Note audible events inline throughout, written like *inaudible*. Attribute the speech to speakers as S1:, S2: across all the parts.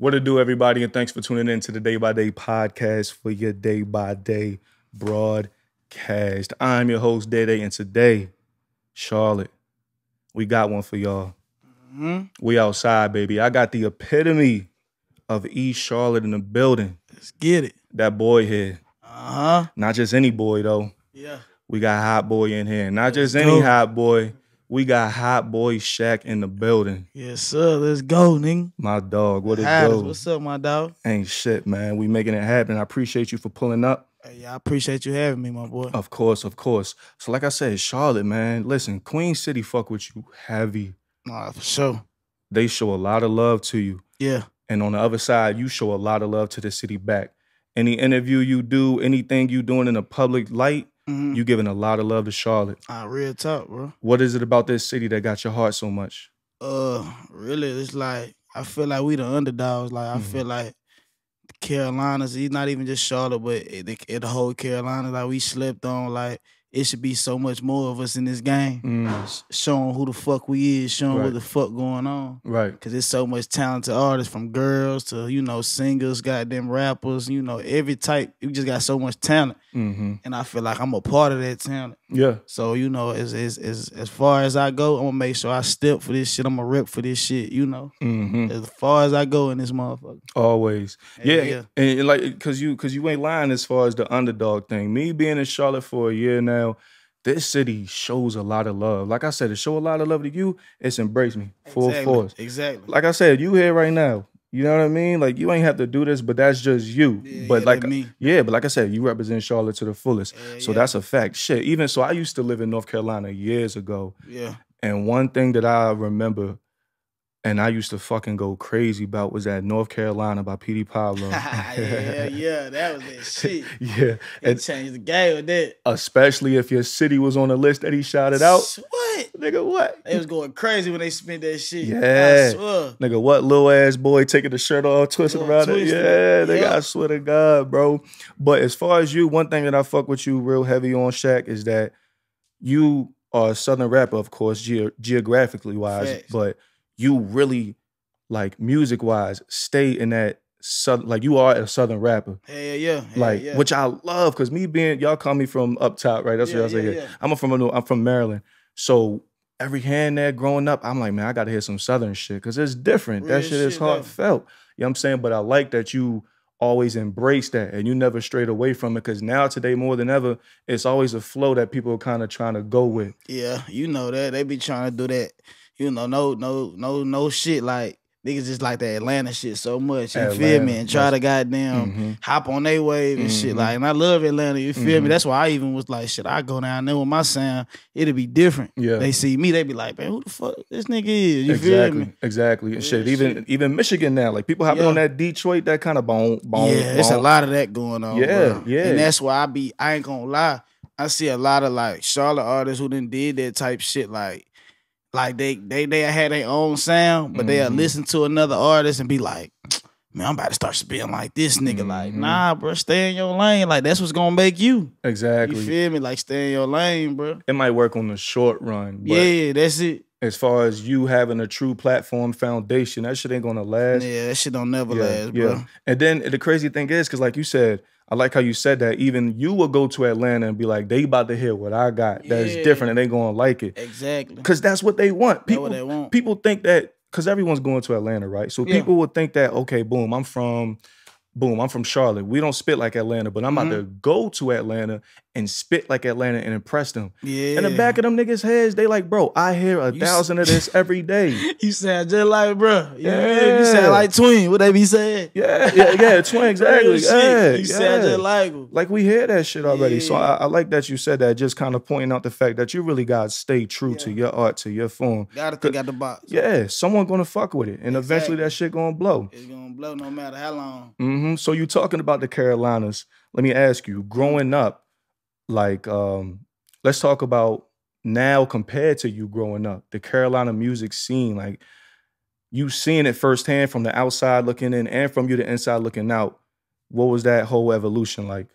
S1: What to do, everybody, and thanks for tuning in to the Dai By Dai podcast for your day by day broadcast. I'm your host, Day Day, and today, Charlotte, we got one for y'all.
S2: Mm-hmm.
S1: We outside, baby. I got the epitome of East Charlotte in the building.
S2: Let's get it.
S1: That boy here.
S2: Uh huh.
S1: Not just any boy, though.
S2: Yeah.
S1: We got HotBoy in here. Not just
S2: Let's
S1: any
S2: go.
S1: HotBoy. We got HotBoy Shaq in the building.
S2: Yes, sir. Let's go, nigga.
S1: My dog, what it
S2: Howdy. What's up, my dog?
S1: Ain't shit, man. We making it happen. I appreciate you for pulling up.
S2: Hey, yeah, I appreciate you having me, my boy.
S1: Of course, of course. So, like I said, Charlotte, man. Listen, Queen City fuck with you heavy.
S2: Nah, for sure.
S1: They show a lot of love to you,
S2: Yeah.
S1: and on the other side, you show a lot of love to the city back. Any interview you do, anything you doing in a public light,
S2: Mm-hmm.
S1: you giving a lot of love to Charlotte.
S2: Ah, real talk, bro.
S1: What is it about this city that got your heart so much?
S2: Uh, really, it's like I feel like we the underdogs. Like I
S1: Mhm.
S2: feel like Carolinas, he's not even just Charlotte, but it, the whole Carolina, like we slept on. Like it should be so much more of us in this game,
S1: Mm,
S2: showing who the fuck we is, showing
S1: Right.
S2: what the fuck going on.
S1: right.
S2: Cause there's so much talented artists from girls to you know singers, goddamn rappers, you know every type. You just got so much talent,
S1: hmm
S2: and I feel like I'm a part of that talent.
S1: Yeah.
S2: So you know, as as as as far as I go, I'm gonna make sure I step for this shit. I'm gonna rep for this shit. You know,
S1: hmm
S2: as far as I go in this motherfucker.
S1: Always.
S2: Hell
S1: Yeah,
S2: yeah.
S1: and, and like cause you cause you ain't lying as far as the underdog thing. Me being in Charlotte for a year now, this city shows a lot of love. Like I said, to show a lot of love to you, it's embrace me full
S2: exactly.
S1: force.
S2: Exactly.
S1: Like I said, you here right now. You know what I mean? Like you ain't have to do this, but that's just you.
S2: Yeah,
S1: but
S2: yeah,
S1: like
S2: me.
S1: yeah, but like I said, you represent Charlotte to the fullest.
S2: Yeah,
S1: so that's a fact. Shit. Even so I used to live in North Carolina years ago.
S2: Yeah.
S1: And one thing that I remember and I used to fucking go crazy about was that North Carolina by Petey Pablo. *laughs*
S2: yeah, yeah, that was that *laughs* shit.
S1: yeah. it
S2: changed the game with that.
S1: especially if your city was on the list that he shouted out.
S2: What?
S1: Nigga, what?
S2: They was going crazy when they spent that shit.
S1: Yeah.
S2: I swear.
S1: Nigga, what little ass boy taking the shirt off, twisting around it? Yeah, nigga,
S2: Yeah.
S1: I swear to God, bro. But as far as you, one thing that I fuck with you real heavy on Shaq is that you are a southern rapper, of course, ge- geographically wise,
S2: Facts.
S1: but you really, like music wise, stay in that southern, like you are a southern rapper.
S2: Yeah, yeah. Hell
S1: like
S2: yeah.
S1: which I love because me being y'all call me from up top, right? That's
S2: Yeah,
S1: what I say.
S2: yeah,
S1: here.
S2: yeah.
S1: I'm from I'm from Maryland, so every hand there growing up, I'm like, man, I gotta hear some southern shit because it's different. that
S2: Real
S1: shit is
S2: shit, though.
S1: heartfelt. You know what I'm saying? But I like that you always embrace that and you never strayed away from it because now today more than ever, it's always a flow that people are kind of trying to go with.
S2: Yeah, you know that they be trying to do that. You know, no, no, no, no shit. Like niggas just like that Atlanta shit so much. You feel me? And try to goddamn
S1: Mhm.
S2: hop on their wave and shit.
S1: Mhm.
S2: Like, and I love Atlanta. You feel
S1: Mhm.
S2: me? That's why I even was like, shit. I go down there with my sound. It'll be different.
S1: Yeah.
S2: They see me, they be like, man, who the fuck this nigga is? You
S1: exactly,
S2: feel me?
S1: exactly. And
S2: Yeah,
S1: shit, even
S2: shit.
S1: even Michigan now, like people hopping
S2: Yeah.
S1: on that Detroit, that kind of bone, bone.
S2: yeah, it's a lot of that going on.
S1: Yeah,
S2: bro.
S1: yeah.
S2: And that's why I be. I ain't gonna lie. I see a lot of like Charlotte artists who done did that type shit. Like, like they they they had their own sound, but they'll
S1: Mhm.
S2: listen to another artist and be like, *tsk* "Man, I'm about to start spitting like this nigga." Like,
S1: Mhm.
S2: nah, bro, stay in your lane. Like that's what's gonna make you.
S1: Exactly.
S2: You feel me? Like stay in your lane, bro.
S1: it might work on the short run, but
S2: yeah, that's it.
S1: as far as you having a true platform foundation, that shit ain't gonna last.
S2: Yeah, that shit don't never
S1: Yeah,
S2: last,
S1: yeah.
S2: bro.
S1: And then the crazy thing is, because like you said, I like how you said that. Even you will go to Atlanta and be like, they about to hear what I got. That's different, and they gonna like it
S2: Exactly.
S1: because that's what they want. People,
S2: what they want.
S1: people think that because everyone's going to Atlanta, right? So
S2: Yeah.
S1: people would think that okay, boom, I'm from. Boom, I'm from Charlotte. We don't spit like Atlanta, but I'm about
S2: Mhm.
S1: to go to Atlanta and spit like Atlanta and impress them.
S2: Yeah.
S1: In the back of them niggas' heads, they like, bro, I hear a
S2: You s-
S1: thousand of this every day. *laughs*
S2: You sound just like, bro. Yeah.
S1: Yeah.
S2: you sound like twin. What they be saying?
S1: Yeah, yeah, yeah, *laughs* twin, exactly. Yeah,
S2: you sound
S1: yeah.
S2: just like him.
S1: Like we hear that shit already. So I, I like that you said that, just kind of pointing out the fact that you really gotta stay true to your art, to your form.
S2: Gotta think out the box.
S1: Yeah, someone gonna fuck with it, and eventually that shit gonna blow.
S2: It's gonna blow no matter how long.
S1: Mm-hmm. So you talking about the Carolinas? Let me ask you, growing up, like, um, let's talk about now compared to you growing up, the Carolina music scene, like you seeing it firsthand from the outside looking in and from you the inside looking out. What was that whole evolution like?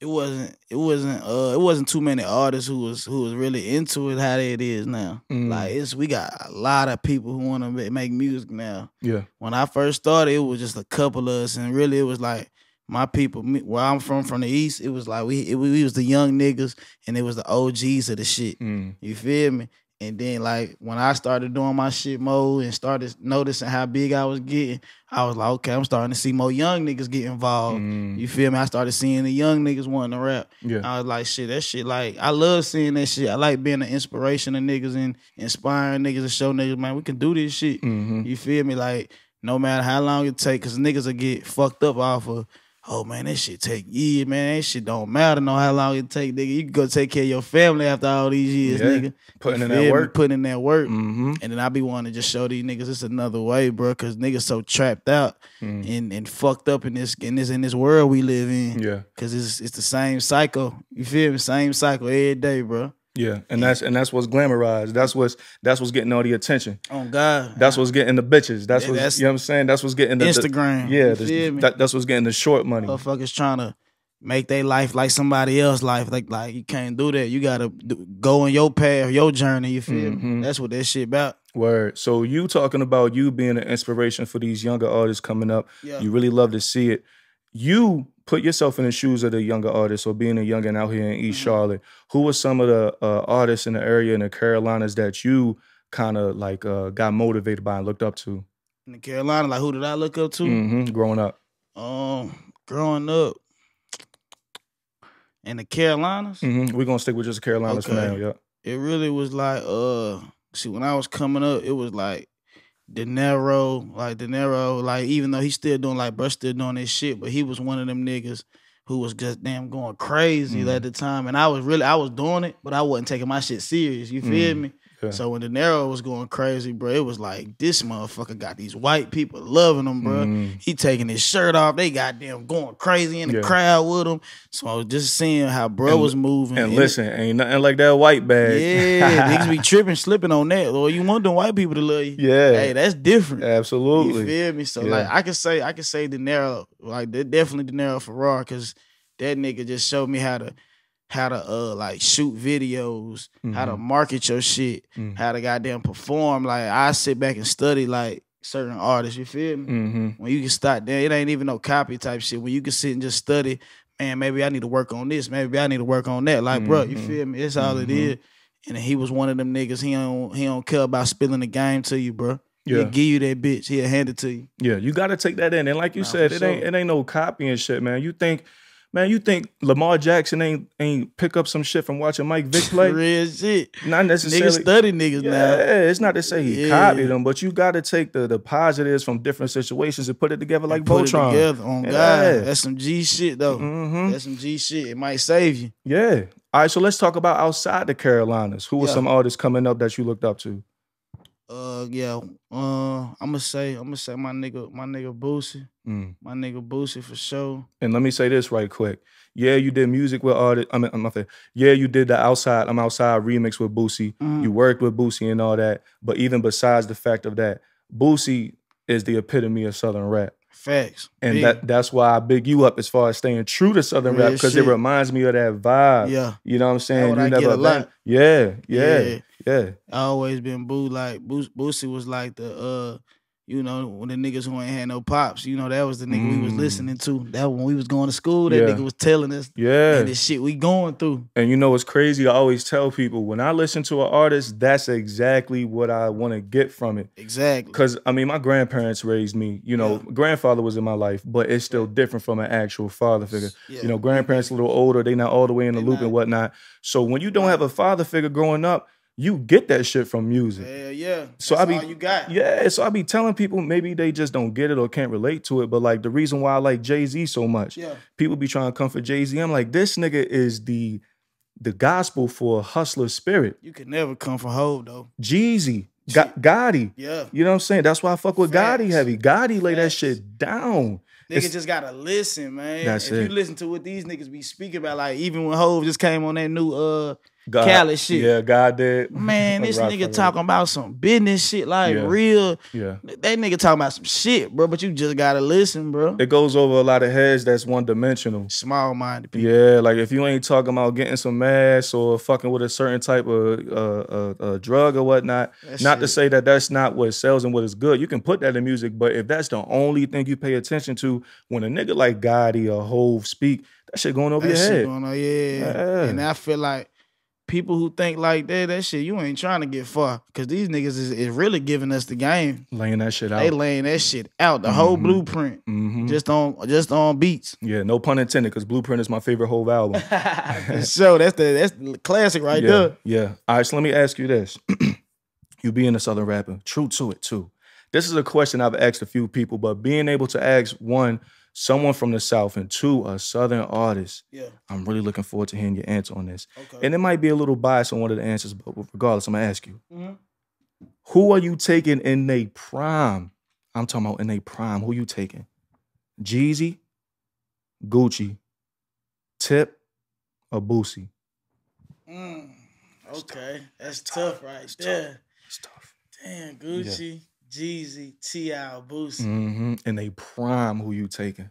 S2: it wasn't it wasn't uh it wasn't too many artists who was who was really into it how it is now.
S1: Mm.
S2: Like it's we got a lot of people who want to make music now.
S1: Yeah.
S2: When I first started, it was just a couple of us, and really it was like my people. Me, where I'm from, from the east, it was like we it, we was the young niggas, and it was the OGs of the shit.
S1: Mm.
S2: You feel me? And then like when I started doing my shit more and started noticing how big I was getting, I was like, okay, I'm starting to see more young niggas get involved.
S1: Mm.
S2: You feel me? I started seeing the young niggas wanting to rap.
S1: Yeah.
S2: I was like, shit, that shit, like, I love seeing that shit. I like being an inspiration of niggas and inspiring niggas and show niggas, man, we can do this shit.
S1: Mhm.
S2: You feel me? Like, no matter how long it take, cause niggas will get fucked up off of, oh man, that shit take years, man. That shit don't matter no how long it take, nigga. You can go take care of your family after all these years,
S1: Yeah.
S2: nigga.
S1: Putting in that work.
S2: Putting in that work.
S1: Mm-hmm.
S2: And then I be wanting to just show these niggas it's another way, bro, cause niggas so trapped out
S1: Mm.
S2: and, and fucked up in this in this in this world we live in.
S1: Yeah.
S2: Cause it's it's the same cycle. You feel me? Same cycle every day, bro.
S1: Yeah. And that's and that's what's glamorized. That's what's that's what's getting all the attention.
S2: Oh God.
S1: That's what's getting the bitches. That's
S2: Yeah,
S1: what's you know what I'm saying. That's what's getting the the-
S2: Instagram.
S1: yeah, the- that, that's what's getting the short money.
S2: Motherfuckers trying to make their life like somebody else's life. Like like you can't do that. You gotta do, go on your path, your journey. You feel
S1: Mhm.
S2: me? That's what that shit about.
S1: Word. So you talking about you being an inspiration for these younger artists coming up.
S2: Yeah.
S1: You really love to see it. You put yourself in the shoes of the younger artists or being a youngin out here in East
S2: Mhm.
S1: Charlotte. Who were some of the uh, artists in the area in the Carolinas that you kind of like uh, got motivated by and looked up to
S2: In the Carolina, like who did I look up to?
S1: hmm growing up?
S2: Um, growing up in the Carolinas,
S1: hmm We're gonna stick with just the Carolinas for now. Yeah.
S2: it really was like uh see when I was coming up, it was like Deniro, like Deniro, like even though he's still doing like bruh still doing his shit, but he was one of them niggas who was just damn going crazy
S1: Mhm.
S2: at the time. And I was really I was doing it, but I wasn't taking my shit serious. You feel
S1: Mhm.
S2: me?
S1: Yeah.
S2: So when Deniro was going crazy, bro, it was like this motherfucker got these white people loving him, bro.
S1: Mhm.
S2: He taking his shirt off. They goddamn going crazy in the
S1: Yeah.
S2: crowd with him. So I was just seeing how bro
S1: And-
S2: was moving.
S1: And
S2: it-
S1: listen, ain't nothing like that white bag.
S2: yeah, niggas be *laughs* tripping, slipping on that. Or you want them white people to love you.
S1: Yeah.
S2: Hey, that's different.
S1: Absolutely.
S2: You feel me? So
S1: Yeah.
S2: like I can say I can say Deniro, like definitely Deniro Farrar, cause that nigga just showed me how to how to uh like shoot videos, how to
S1: Mhm.
S2: market your shit,
S1: Mhm.
S2: how to goddamn perform. Like I sit back and study like certain artists, you feel me?
S1: hmm
S2: When you can start there, it ain't even no copy type shit. When you can sit and just study, man, maybe I need to work on this, maybe I need to work on that. Like, bro, you
S1: Mhm.
S2: feel me? That's all it
S1: Mhm.
S2: is. And he was one of them niggas. He don't he don't care about spilling the game to you, bro.
S1: Yeah.
S2: He'll give you that bitch. He'll hand it to you.
S1: Yeah, you got to take that in. And like you
S2: Nah,
S1: said, it ain't it ain't no copying shit, man. You think, man, you think Lamar Jackson ain't ain't pick up some shit from watching Mike Vick *laughs* play?
S2: Real shit.
S1: Not necessarily.
S2: Niggas study niggas
S1: yeah,
S2: now.
S1: Yeah, it's not to say he
S2: Yeah.
S1: copied them, but you got to take the the positives from different situations and put it together like
S2: put it together on
S1: Yeah.
S2: God. That's some G shit though.
S1: hmm
S2: That's some G shit. It might save you.
S1: Yeah. All right, so let's talk about outside the Carolinas. Who were
S2: Yeah.
S1: some artists coming up that you looked up to?
S2: Uh yeah. Uh I'm gonna say I'm gonna say my nigga my nigga Boosie.
S1: Mm.
S2: My nigga Boosie for sure.
S1: And let me say this right quick. Yeah, you did music with artists. I mean, I'm not saying, yeah, you did the outside. I'm outside remix with Boosie.
S2: Mhm.
S1: You worked with Boosie and all that. But even besides the fact of that, Boosie is the epitome of Southern rap.
S2: Facts.
S1: And
S2: Big.
S1: that that's why I big you up as far as staying true to Southern rap because it reminds me of that vibe.
S2: yeah.
S1: You know what I'm saying?
S2: what
S1: you
S2: I get a lot.
S1: Yeah, yeah,
S2: Yeah.
S1: yeah.
S2: I always been boo like Boos- Boosie was like the uh you know when the niggas who ain't had no pops you know that was the nigga we was
S1: Mm.
S2: listening to that when we was going to school that
S1: Yeah.
S2: nigga was telling us
S1: Yeah.
S2: the shit we going through
S1: And you know what's crazy? I always tell people when I listen to an artist, that's exactly what I want to get from it.
S2: exactly
S1: Cause I mean, my grandparents raised me. You know, grandfather was in my life, but it's still different from an actual father figure.
S2: Yeah.
S1: You know, grandparents a little older, they not all the way in the
S2: They
S1: loop
S2: not.
S1: and whatnot. So when you don't have a father figure growing up, you get that shit from music.
S2: Hell yeah
S1: So
S2: That's
S1: I be-
S2: all you got
S1: Yeah, so I be telling people maybe they just don't get it or can't relate to it. But like the reason why I like Jay Z so much,
S2: yeah
S1: people be trying to comfort Jay Z. I'm like, this nigga is the the gospel for hustler spirit.
S2: you can never come for Hove though
S1: Jeezy, Ga- Gotti.
S2: yeah
S1: You know what I'm saying? That's why I fuck with Gotti heavy. Gotti lay that shit down.
S2: Niggas
S1: It's-
S2: just gotta listen, man.
S1: That's
S2: if
S1: it.
S2: you listen to what these niggas be speaking about, like even when Hove just came on that new uh
S1: God,
S2: Khaled shit.
S1: Yeah, God did.
S2: Man, *laughs* this nigga talking about some business shit, like
S1: Yeah.
S2: real.
S1: Yeah.
S2: That nigga talking about some shit, bro. But you just gotta listen, bro.
S1: It goes over a lot of heads that's one dimensional.
S2: Small minded people.
S1: Yeah, like if you ain't talking about getting some ass or fucking with a certain type of uh, uh, uh, drug or whatnot,
S2: That
S1: not to say that that's not what sells and what is good. You can put that in music, but if that's the only thing you pay attention to, when a nigga like Gotti or Hove speak, that shit going over
S2: that
S1: your
S2: shit
S1: head.
S2: yeah.
S1: Yeah.
S2: And I feel like people who think like that, that shit, you ain't trying to get far. Cause these niggas is, is really giving us the game.
S1: Laying that shit out.
S2: They laying that shit out, the whole
S1: Mhm.
S2: blueprint.
S1: hmm
S2: Just on just on beats.
S1: Yeah, no pun intended, because Blueprint is my favorite whole album. *laughs* *laughs*
S2: so that's the that's the classic right
S1: yeah,
S2: there.
S1: yeah. All right, so let me ask you this. *clears throat* you being a Southern rapper, true to it too. This is a question I've asked a few people, but being able to ask one, someone from the South, and two, a Southern artist,
S2: Yeah.
S1: I'm really looking forward to hearing your answer on this.
S2: Okay.
S1: And it might be a little biased on one of the answers, but regardless, I'm gonna ask you.
S2: Mhm.
S1: Who are you taking in they prime? I'm talking about in they prime. Who are you taking? Jeezy, Gucci, Tip, or Boosie?
S2: Mm, okay. That's tough right there.
S1: It's tough.
S2: Damn, Gucci, Jeezy, T.I., Boosie.
S1: hmm In they prime, who you taking?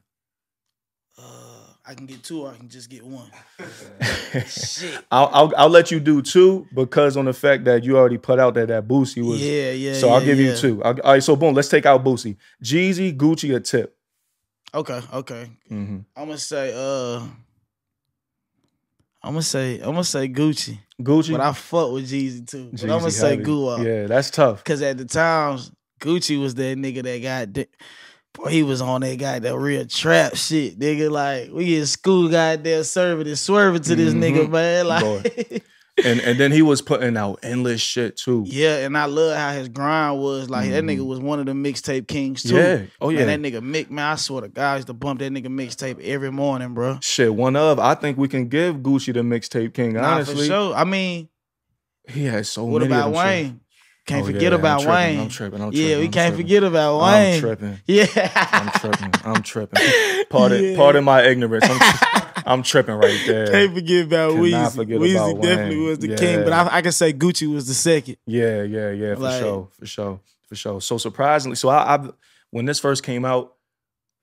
S2: Uh, I can get two or I can just get one. *laughs* Shit.
S1: I'll, I'll I'll let you do two because on the fact that you already put out that that Boosie was.
S2: yeah, yeah.
S1: so I'll give
S2: yeah.
S1: you two. I'll, all right, so boom, let's take out Boosie. Jeezy, Gucci, or Tip.
S2: Okay, okay.
S1: hmm
S2: I'm gonna say uh I'm gonna say I'm gonna say Gucci.
S1: Gucci.
S2: But I fuck with Jeezy too. But I'm gonna
S1: Jeezy
S2: say. Guap.
S1: Yeah, that's tough.
S2: Cause at the times, Gucci was that nigga that got di- boy, he was on that guy that real trap shit, nigga. Like we in school goddamn serving and swerving to this nigga,
S1: Mhm.
S2: man. *laughs* Like
S1: And and then he was putting out endless shit too.
S2: Yeah, and I love how his grind was. Like that
S1: Mhm.
S2: nigga was one of the mixtape kings too.
S1: Yeah. Oh yeah.
S2: Man, that nigga Mick, man, I swear to God, I used to bump that nigga mixtape every morning, bro.
S1: Shit, one of I think we can give Gucci the mixtape king.
S2: Nah,
S1: Honestly,
S2: for sure. I mean,
S1: he has so
S2: what
S1: many.
S2: about
S1: of them shit.
S2: Wayne? Can't
S1: Oh,
S2: forget
S1: yeah, I'm
S2: about
S1: tripping,
S2: Wayne.
S1: I'm tripping. I'm
S2: yeah, we
S1: I'm
S2: can't
S1: tripping.
S2: forget about
S1: I'm
S2: Wayne.
S1: tripping.
S2: Yeah,
S1: I'm tripping. I'm tripping. *laughs* Pardon,
S2: Yeah.
S1: pardon my ignorance. I'm, tri- *laughs* I'm tripping right there.
S2: Can't forget about
S1: Cannot
S2: Weezy.
S1: forget
S2: Weezy
S1: about
S2: definitely
S1: Wayne.
S2: was the
S1: Yeah.
S2: king, but I, I can say Gucci was the second.
S1: Yeah, yeah, yeah, for
S2: Like-
S1: sure, for sure, for sure. So surprisingly, so I, I when this first came out,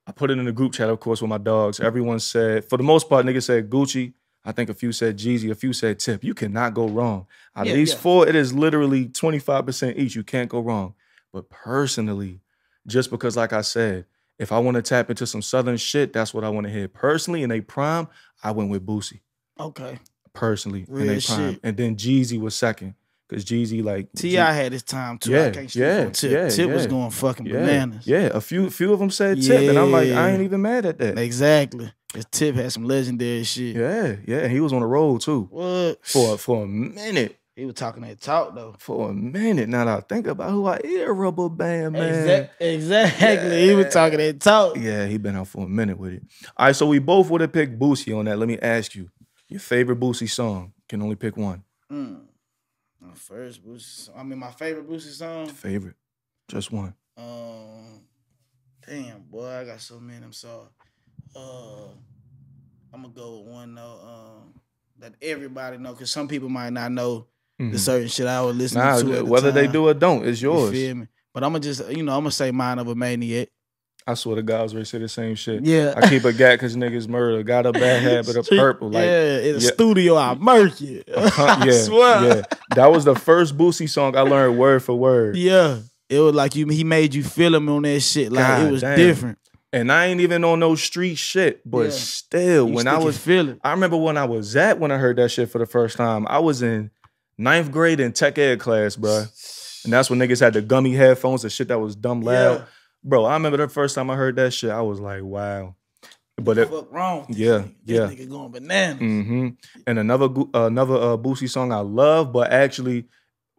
S1: I put it in the group chat, of course, with my dogs. Everyone said, for the most part, niggas said Gucci. I think a few said Jeezy, a few said Tip. You cannot go wrong. At
S2: Yeah,
S1: these
S2: yeah.
S1: four, it is literally 25% each. You can't go wrong. But personally, just because, like I said, if I want to tap into some southern shit, that's what I want to hear. Personally, in a prime, I went with Boosie.
S2: Okay.
S1: Personally, in a prime.
S2: shit.
S1: And then Jeezy was second. Because Jeezy, like
S2: T.I. had his time too.
S1: Yeah,
S2: I can't
S1: yeah,
S2: Tip.
S1: yeah,
S2: Tip was going fucking
S1: yeah,
S2: bananas.
S1: Yeah, a few few of them said tip, and I'm like, I ain't even mad at that.
S2: Exactly. His Tip had some legendary shit.
S1: Yeah, yeah, he was on the road too
S2: What?
S1: for for a minute.
S2: he was talking that talk though.
S1: For a minute. Now that I think about who I is, Rubber Band man.
S2: Exact- exactly. He was talking that talk.
S1: Yeah, he been out for a minute with it. All right, so we both would have picked Boosie on that. Let me ask you, your favorite Boosie song? Can only pick one.
S2: Mm. My first Boosie song. I mean, my favorite Boosie song.
S1: Favorite, just one.
S2: Um, damn, boy, I got so many. I'm sorry. Uh, I'm gonna go with one though. Um, that everybody know, cause some people might not know the
S1: Mhm.
S2: certain shit I was listening
S1: Nah,
S2: to. The
S1: whether they do or don't, it's
S2: You
S1: yours.
S2: feel me? But I'm gonna just, you know, I'm gonna say mine of a maniac.
S1: I swear to God, I was ready to say the same shit.
S2: Yeah.
S1: I keep a gat because niggas murder. Got a bad *laughs* habit of purple. Like,
S2: yeah, in the
S1: yeah.
S2: studio, I murk you.
S1: Huh, *laughs*
S2: I
S1: yeah,
S2: swear.
S1: yeah. That was the first Boosie song I learned word for word.
S2: Yeah. It was like you he made you feel him on that shit. Like
S1: God
S2: it was
S1: damn.
S2: different.
S1: And I ain't even on no street shit. But
S2: Yeah.
S1: still,
S2: You
S1: when I was
S2: feeling.
S1: I remember when I was at when I heard that shit for the first time. I was in ninth grade in tech ed class, bro, And that's when niggas had the gummy headphones, the shit that was dumb loud.
S2: Yeah.
S1: Bro, I remember the first time I heard that shit, I was like, wow. But it,
S2: fuck wrong? with this
S1: Yeah,
S2: nigga?
S1: yeah.
S2: Going bananas.
S1: hmm And another uh, another uh, Boosie song I love, but actually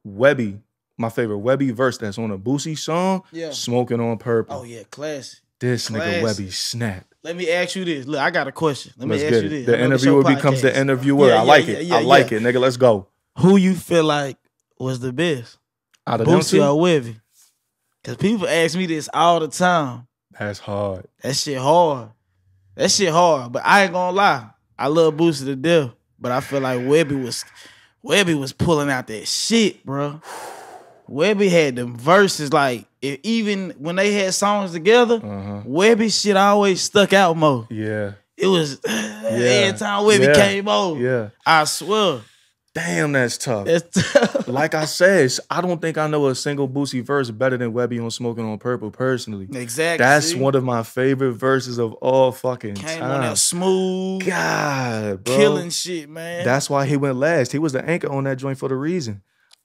S1: Webbie, my favorite Webbie verse that's on a Boosie song,
S2: Yeah.
S1: Smoking on Purple.
S2: Oh yeah, classic.
S1: This nigga
S2: classic.
S1: Webbie snap.
S2: Let me ask you this. Look, I got a question. Let me
S1: Let's
S2: ask you this.
S1: The interviewer becomes the interviewer.
S2: Yeah,
S1: I like
S2: yeah,
S1: it.
S2: yeah,
S1: I like it, nigga. Let's go.
S2: Who you feel like was the best?
S1: Out of
S2: Boosie or Webbie? Cause people ask me this all the time.
S1: that's hard.
S2: That shit hard. That shit hard. But I ain't gonna lie. I love Boosie to death. But I feel like Webbie was Webbie was pulling out that shit, bro. Webbie had them verses like if, even when they had songs together,
S1: Uh-huh.
S2: Webbie shit always stuck out more.
S1: Yeah.
S2: It was *sighs* every time Webbie
S1: Yeah.
S2: came on.
S1: Yeah.
S2: I swear.
S1: Damn, that's tough.
S2: That's tough.
S1: like I said, I don't think I know a single Boosie verse better than Webbie on Smoking on Purple personally.
S2: exactly.
S1: That's
S2: see?
S1: one of my favorite verses of all fucking
S2: came on that
S1: time.
S2: smooth,
S1: God, bro.
S2: killing shit, man.
S1: That's why he went last. He was the anchor on that joint for the reason.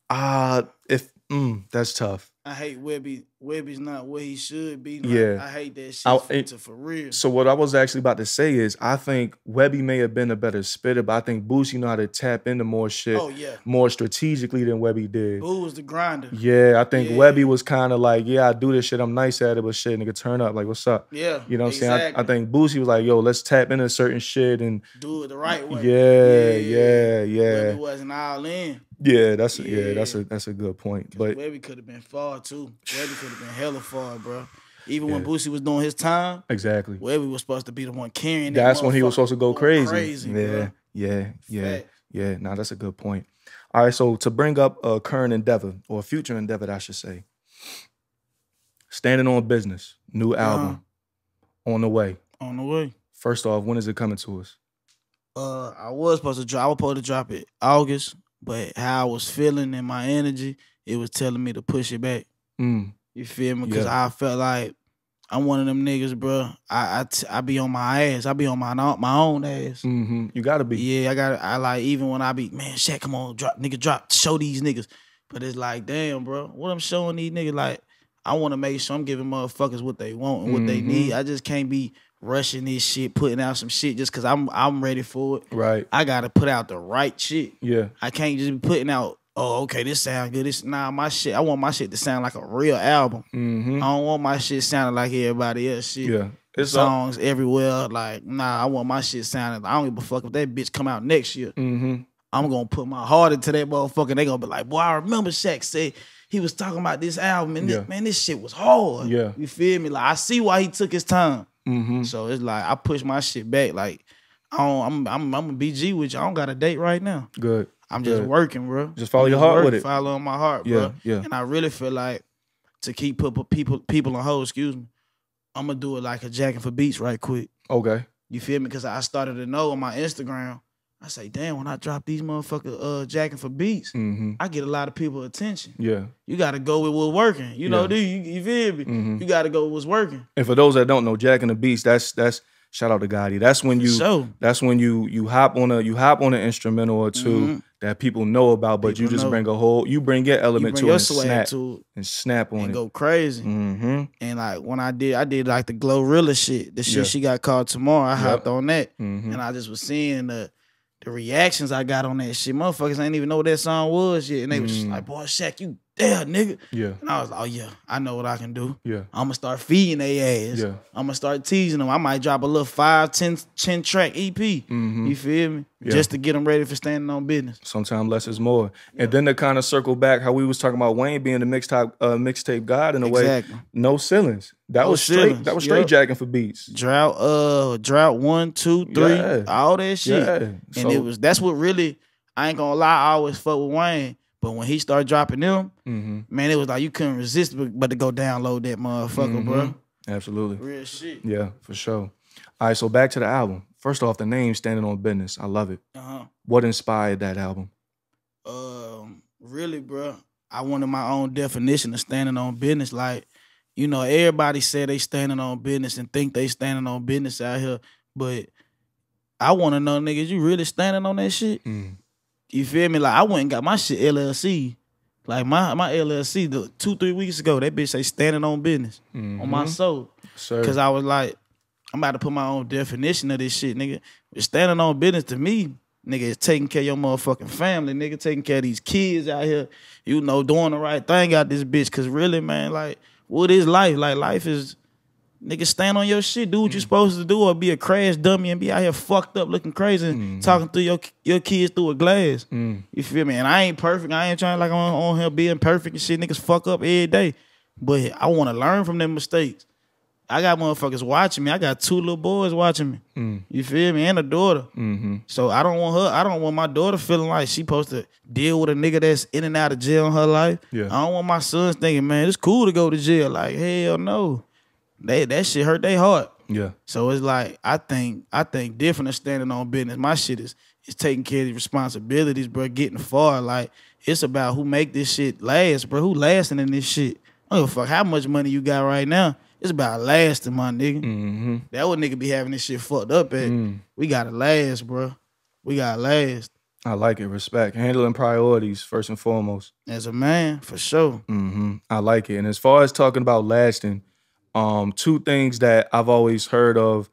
S1: Uh if mm, that's tough.
S2: I hate Webbie. Webbie's not where he should be. Like,
S1: Yeah.
S2: I hate that shit
S1: I-
S2: for,
S1: it-
S2: for real.
S1: So what I was actually about to say is I think Webbie may have been a better spitter, but I think Boosie know how to tap into more shit
S2: Oh yeah,
S1: more strategically than Webbie did.
S2: Boo was the grinder.
S1: Yeah, I think
S2: Yeah.
S1: Webbie was kind of like, yeah, I do this shit, I'm nice at it, but shit, nigga, turn up. Like, what's up?
S2: Yeah,
S1: You know what
S2: exactly.
S1: I'm saying? I, I think Boosie was like, yo, let's tap into certain shit and
S2: do it the right way.
S1: yeah, yeah, yeah.
S2: Webbie wasn't all in.
S1: Yeah, that's a, yeah,
S2: Yeah.
S1: that's a that's a good point. But
S2: Webbie could have been far too. Webbie could have been hella far, bro. Even when
S1: Yeah.
S2: Boosie was doing his time,
S1: exactly.
S2: Webbie was supposed to be the one carrying. that
S1: That's when he was supposed to go crazy.
S2: crazy,
S1: yeah,
S2: bro.
S1: yeah, yeah,
S2: Fact.
S1: yeah. Now that's a good point. All right, so to bring up a current endeavor or a future endeavor, I should say. Standing on business, new
S2: Uh-huh.
S1: album on the way.
S2: On the way.
S1: First off, when is it coming to us?
S2: Uh, I was supposed to drop. I was supposed to drop it August, but how I was feeling and my energy, it was telling me to push it back.
S1: Mm,
S2: You feel me? Because
S1: Yeah.
S2: I felt like I'm one of them niggas, bro. I I, t- I be on my ass. I be on my my own ass.
S1: hmm You gotta be.
S2: Yeah, I got. I like even when I be man, Shaq, come on, drop, nigga, drop, show these niggas. But it's like, damn, bro, what I'm showing these niggas, like, I want to make sure I'm giving motherfuckers what they want and what they
S1: Mhm.
S2: need. I just can't be rushing this shit, putting out some shit just cause I'm I'm ready for it.
S1: Right.
S2: I gotta put out the right shit.
S1: Yeah.
S2: I can't just be putting out, oh, okay, this sound good. This nah, my shit. I want my shit to sound like a real album.
S1: hmm
S2: I don't want my shit sounding like everybody else shit
S1: Yeah. It's up.
S2: songs everywhere. Like, nah, I want my shit sounding. I don't give a fuck if that bitch come out next year.
S1: hmm
S2: I'm gonna put my heart into that motherfucker. They gonna be like, boy, I remember Shaq say he was talking about this album and
S1: Yeah.
S2: this, man, this shit was hard.
S1: Yeah.
S2: you feel me? Like, I see why he took his time.
S1: Hmm
S2: So it's like I push my shit back. Like, I don't, I'm I'm I'm a BG with you. I don't got a date right now.
S1: Good.
S2: I'm just
S1: Good.
S2: working, bro.
S1: Just follow
S2: I'm
S1: your heart with
S2: working,
S1: it.
S2: Following my heart,
S1: Yeah.
S2: bro.
S1: Yeah.
S2: And I really feel like to keep people people on hold. Excuse me. I'm gonna do it like a jacking for beats right quick.
S1: Okay.
S2: You feel me? Because I started to know on my Instagram. I say, damn, when I drop these motherfucker uh jacking for beats,
S1: hmm
S2: I get a lot of people attention.
S1: Yeah.
S2: You gotta go with what's working. You know,
S1: Yeah.
S2: do you, you feel me?
S1: Mhm.
S2: You gotta go with what's working.
S1: And for those that don't know, jacking for beats, that's that's shout out to Gotti. That's when you
S2: so
S1: that's when you you hop on a you hop on an instrumental or 2
S2: Mhm.
S1: that people know about, but you just
S2: know.
S1: bring a whole you bring your
S2: you
S1: element
S2: bring
S1: to it
S2: your
S1: and snap
S2: to it
S1: and snap on
S2: and
S1: it.
S2: go crazy.
S1: Mm-hmm.
S2: And like when I did, I did like the GloRilla shit. The shit
S1: Yeah.
S2: she got called tomorrow. I
S1: Yep.
S2: hopped on that,
S1: Mm-hmm.
S2: and I just was seeing the the reactions I got on that shit. Motherfuckers ain't even know what that song was yet, and they was just
S1: Mm.
S2: like, "Boy, Shaq, you there, nigga."
S1: Yeah.
S2: And I was like, "Oh yeah, I know what I can do.
S1: Yeah.
S2: I'm gonna start feeding their ass.
S1: Yeah.
S2: I'm gonna start teasing them. I might drop a little five, 10, 10 track EP.
S1: Mm-hmm.
S2: You feel me?
S1: Yeah.
S2: Just to get them ready for standing on business.
S1: Sometimes less is more. And then to kind of circle back how we was talking about Wayne being the mixtape uh, mixtape god in a way.
S2: Exactly.
S1: No ceilings. That
S2: No
S1: was straight. That was straight jacking for beats.
S2: Drought, uh, drought one, two, three,
S1: Yeah.
S2: all that shit.
S1: Yeah.
S2: And
S1: So-
S2: it was that's what really I ain't gonna lie, I always fuck with Wayne. But when he started dropping them,
S1: Mhm.
S2: man, it was like you couldn't resist but, but to go download that motherfucker, bro.
S1: Mhm. Absolutely.
S2: Real shit.
S1: Yeah, for sure. All right, so back to the album. First off, the name Standing on Business. I love it.
S2: Uh-huh.
S1: What inspired that album?
S2: Um, really, bro, I wanted my own definition of standing on business. Like, you know, everybody say they standing on business and think they standing on business out here, but I want to know, niggas, you really standing on that shit?
S1: Mm.
S2: You feel me? Like I went and got my shit LLC. Like my my LLC the two three weeks ago, that bitch say standing on business on my
S1: Mhm.
S2: soul.
S1: Sir.
S2: Cause I was like, I'm about to put my own definition of this shit, nigga. But standing on business to me, nigga, is taking care of your motherfucking family, nigga, taking care of these kids out here, you know, doing the right thing out this bitch. Cause really, man, like, what is life? Like, life is, nigga, stand on your shit, do what
S1: Mm.
S2: you're supposed to do, or be a crash dummy and be out here fucked up, looking crazy, and talking through your your kids through a glass.
S1: Mm.
S2: You feel me? And I ain't perfect. I ain't trying like on, on here being perfect and shit. Niggas fuck up every day. But I want to learn from them mistakes. I got motherfuckers watching me. I got two little boys watching me.
S1: Mm.
S2: You feel me? And a daughter.
S1: Mm-hmm.
S2: So I don't want her. I don't want my daughter feeling like she supposed to deal with a nigga that's in and out of jail in her life.
S1: Yeah.
S2: I don't want my sons thinking, man, it's cool to go to jail. Like hell no, they that shit hurt their heart.
S1: Yeah.
S2: So it's like I think I think different than standing on business. My shit is is taking care of these responsibilities, bro. Getting far, like it's about who make this shit last, bro. Who lasting in this shit? I don't give a fuck how much money you got right now. It's about lasting, my nigga.
S1: Mm-hmm.
S2: That what nigga be having this shit fucked up at.
S1: Mm.
S2: We gotta last, bro. We gotta last
S1: I like it. Respect. Handling priorities first and foremost.
S2: as a man for sure.
S1: hmm I like it. And as far as talking about lasting, um, two things that I've always heard of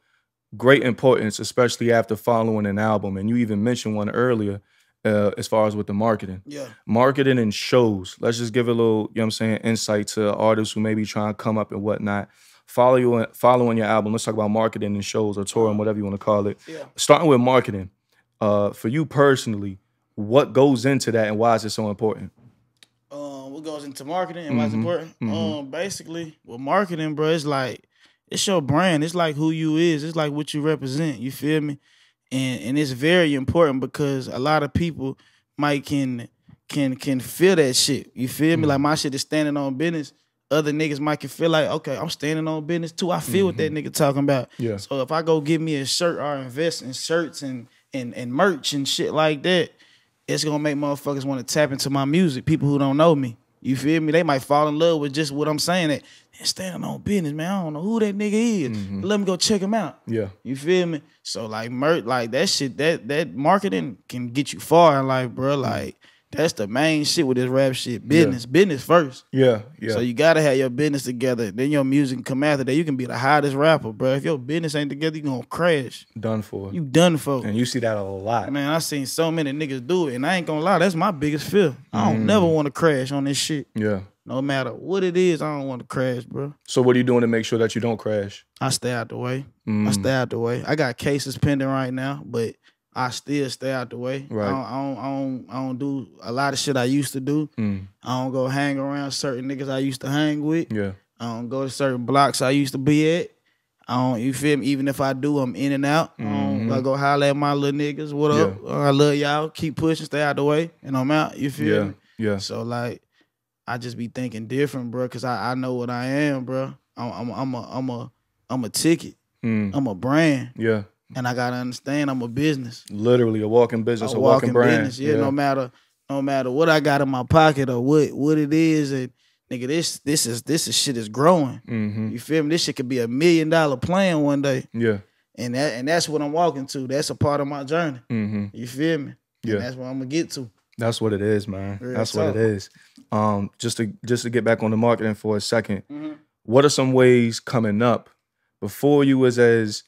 S1: great importance, especially after following an album, and you even mentioned one earlier, uh, as far as with the marketing.
S2: Yeah.
S1: Marketing and shows. Let's just give a little, you know what I'm saying, insight to artists who may be trying to come up and whatnot. Follow you following your album. Let's talk about marketing and shows or touring, whatever you want to call it.
S2: Yeah.
S1: Starting with marketing, uh, for you personally, what goes into that and why is it so important?
S2: Um, what goes into marketing and why it's important.
S1: mhm.
S2: Um, basically, with marketing, bro, it's like it's your brand. It's like who you is. It's like what you represent. You feel me? And and it's very important because a lot of people might can can can feel that shit. You feel me?
S1: Mhm.
S2: Like my shit is standing on business. Other niggas might can feel like, okay, I'm standing on business too. I feel what that nigga talking about.
S1: Yeah.
S2: So if I go get me a shirt or invest in shirts and and and merch and shit like that, it's gonna make motherfuckers want to tap into my music. People who don't know me, you feel me? They might fall in love with just what I'm saying. That "Man, standing on business, man. I don't know who that nigga is.
S1: Mhm.
S2: Let me go check him out.
S1: Yeah.
S2: You feel me? So like merch, like that shit, that that marketing can get you far in life, bro. Like that's the main shit with this rap shit. Business, business first.
S1: Yeah. Yeah.
S2: So you gotta have your business together. Then your music can come after that. You can be the hottest rapper, bro. If your business ain't together, you gonna crash.
S1: done for.
S2: You done for.
S1: and you see that a lot.
S2: Man, I seen so many niggas do it, and I ain't gonna lie, that's my biggest fear. I don't
S1: Mm.
S2: never want to crash on this shit.
S1: Yeah.
S2: No matter what it is, I don't want to crash, bro.
S1: So what are you doing to make sure that you don't crash?
S2: I stay out the way. I
S1: Mm.
S2: stay out the way. I got cases pending right now, but I still stay out the way.
S1: Right.
S2: I don't, I don't, I don't, I don't do a lot of shit I used to do.
S1: Mm.
S2: I don't go hang around certain niggas I used to hang with.
S1: Yeah.
S2: I don't go to certain blocks I used to be at. I don't, you feel me? Even if I do, I'm in and out. I, don't,
S1: Mhm.
S2: I go holler at my little niggas. What up? I love y'all. Keep pushing. Stay out the way. And I'm out. You feel
S1: Yeah.
S2: me?
S1: Yeah.
S2: So like, I just be thinking different, bro, because I, I know what I am, bro. I'm I'm I'm a I'm a I'm a ticket.
S1: Mm.
S2: I'm a brand,
S1: Yeah.
S2: And I gotta understand I'm a business.
S1: Literally a walking business,
S2: a
S1: a walking, brand.
S2: business. Yeah, no matter no matter what I got in my pocket or what what it is, and nigga, this this is this is shit is growing.
S1: Mm-hmm.
S2: You feel me? This shit could be a million dollar plan one day,
S1: Yeah.
S2: and that and that's what I'm walking to. That's a part of my journey.
S1: Mm-hmm.
S2: You feel me?
S1: Yeah.
S2: And that's what I'm gonna get to.
S1: That's what it is, man.
S2: Real
S1: That's what it is. Um, just to just to get back on the marketing for a 2nd
S2: Mhm.
S1: what are some ways coming up before you was as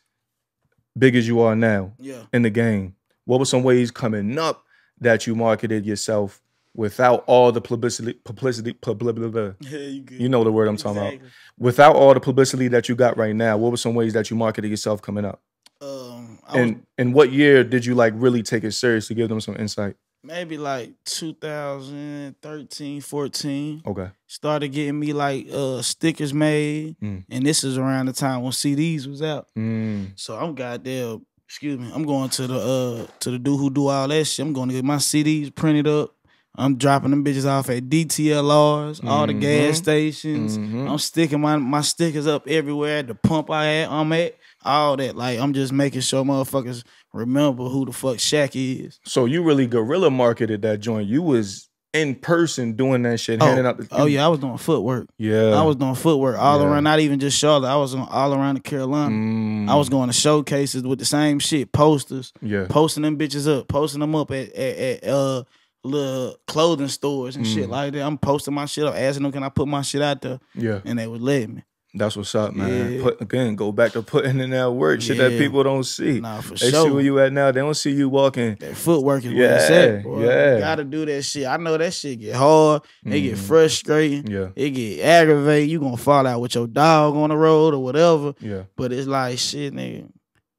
S1: big as you are now
S2: Yeah.
S1: in the game? What were some ways coming up that you marketed yourself without all the publicity, publicity, publicity? *laughs*
S2: Yeah, you good.
S1: You know the word I'm talking about. Without all the publicity that you got right now, what were some ways that you marketed yourself coming up?
S2: Um, I was
S1: And and what year did you like really take it serious to give them some insight?
S2: Maybe like 2013, 14.
S1: Okay.
S2: Started getting me like uh stickers made,
S1: Mm.
S2: and this is around the time when CDs was out.
S1: Mm.
S2: So I'm goddamn, excuse me, I'm going to the uh to the dude who do all that shit. I'm going to get my CDs printed up. I'm dropping them bitches off at DTLRs, all the gas stations.
S1: Mhm.
S2: I'm sticking my my stickers up everywhere. At the pump I at, I'm at, all that. Like I'm just making sure motherfuckers remember who the fuck Shaq is.
S1: So you really guerrilla marketed that joint. You was in person doing that shit, handing out the
S2: Oh yeah, I was doing footwork.
S1: yeah.
S2: I was doing footwork all
S1: Yeah.
S2: around, not even just Charlotte. I was on all around the Carolina.
S1: Mm.
S2: I was going to showcases with the same shit, posters,
S1: yeah.
S2: posting them bitches up, posting them up at at, at uh little clothing stores and shit
S1: Mm.
S2: like that. I'm posting my shit up, asking them can I put my shit out there,
S1: Yeah.
S2: and they would let me.
S1: That's what's up, man.
S2: Yeah.
S1: Put again, go back to putting in that work. Shit that people don't see.
S2: Nah, for
S1: they see where you at now. They don't see you walking.
S2: that footwork is
S1: Yeah,
S2: what it's at. Boy.
S1: yeah.
S2: You gotta do that shit. I know that shit get hard. It get
S1: Mhm.
S2: frustrating.
S1: Yeah.
S2: It get aggravating. You gonna fall out with your dog on the road or whatever.
S1: Yeah.
S2: But it's like shit, nigga.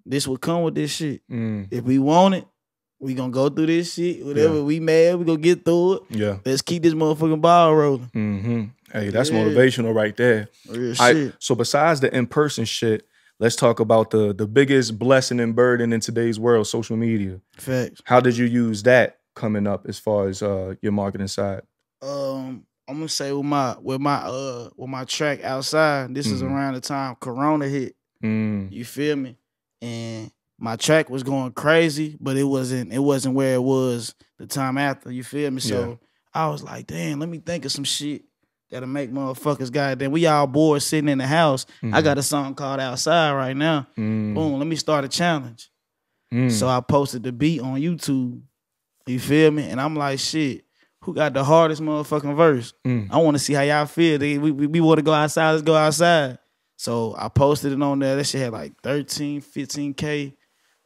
S2: This will come with this shit.
S1: Mm.
S2: If we want it, we gonna go through this shit. Whatever
S1: Yeah.
S2: we mad, we gonna get through it.
S1: Yeah.
S2: Let's keep this motherfucking ball rolling.
S1: Mm-hmm. Hey, that's
S2: Yeah.
S1: motivational right there.
S2: Real
S1: I,
S2: shit.
S1: so besides the in-person shit, let's talk about the the biggest blessing and burden in today's world, social media.
S2: Facts.
S1: How did you use that coming up as far as uh your marketing side?
S2: Um, I'm gonna say with my with my uh with my track outside. This is
S1: Mhm.
S2: around the time Corona hit.
S1: Mm,
S2: You feel me? And my track was going crazy, but it wasn't it wasn't where it was the time after. You feel me? So I was like, damn, let me think of some shit that'll make motherfuckers goddamn. We all bored sitting in the house. I
S1: mhm,
S2: got a song called Outside right now.
S1: mm,
S2: Boom, let me start a challenge.
S1: mm.
S2: So I posted the beat on YouTube. You feel me? And I'm like, shit, who got the hardest motherfucking verse?
S1: Mm.
S2: I want to see how y'all feel. They, we we, we want to go outside. Let's go outside. So I posted it on there. That shit had like 13, 15K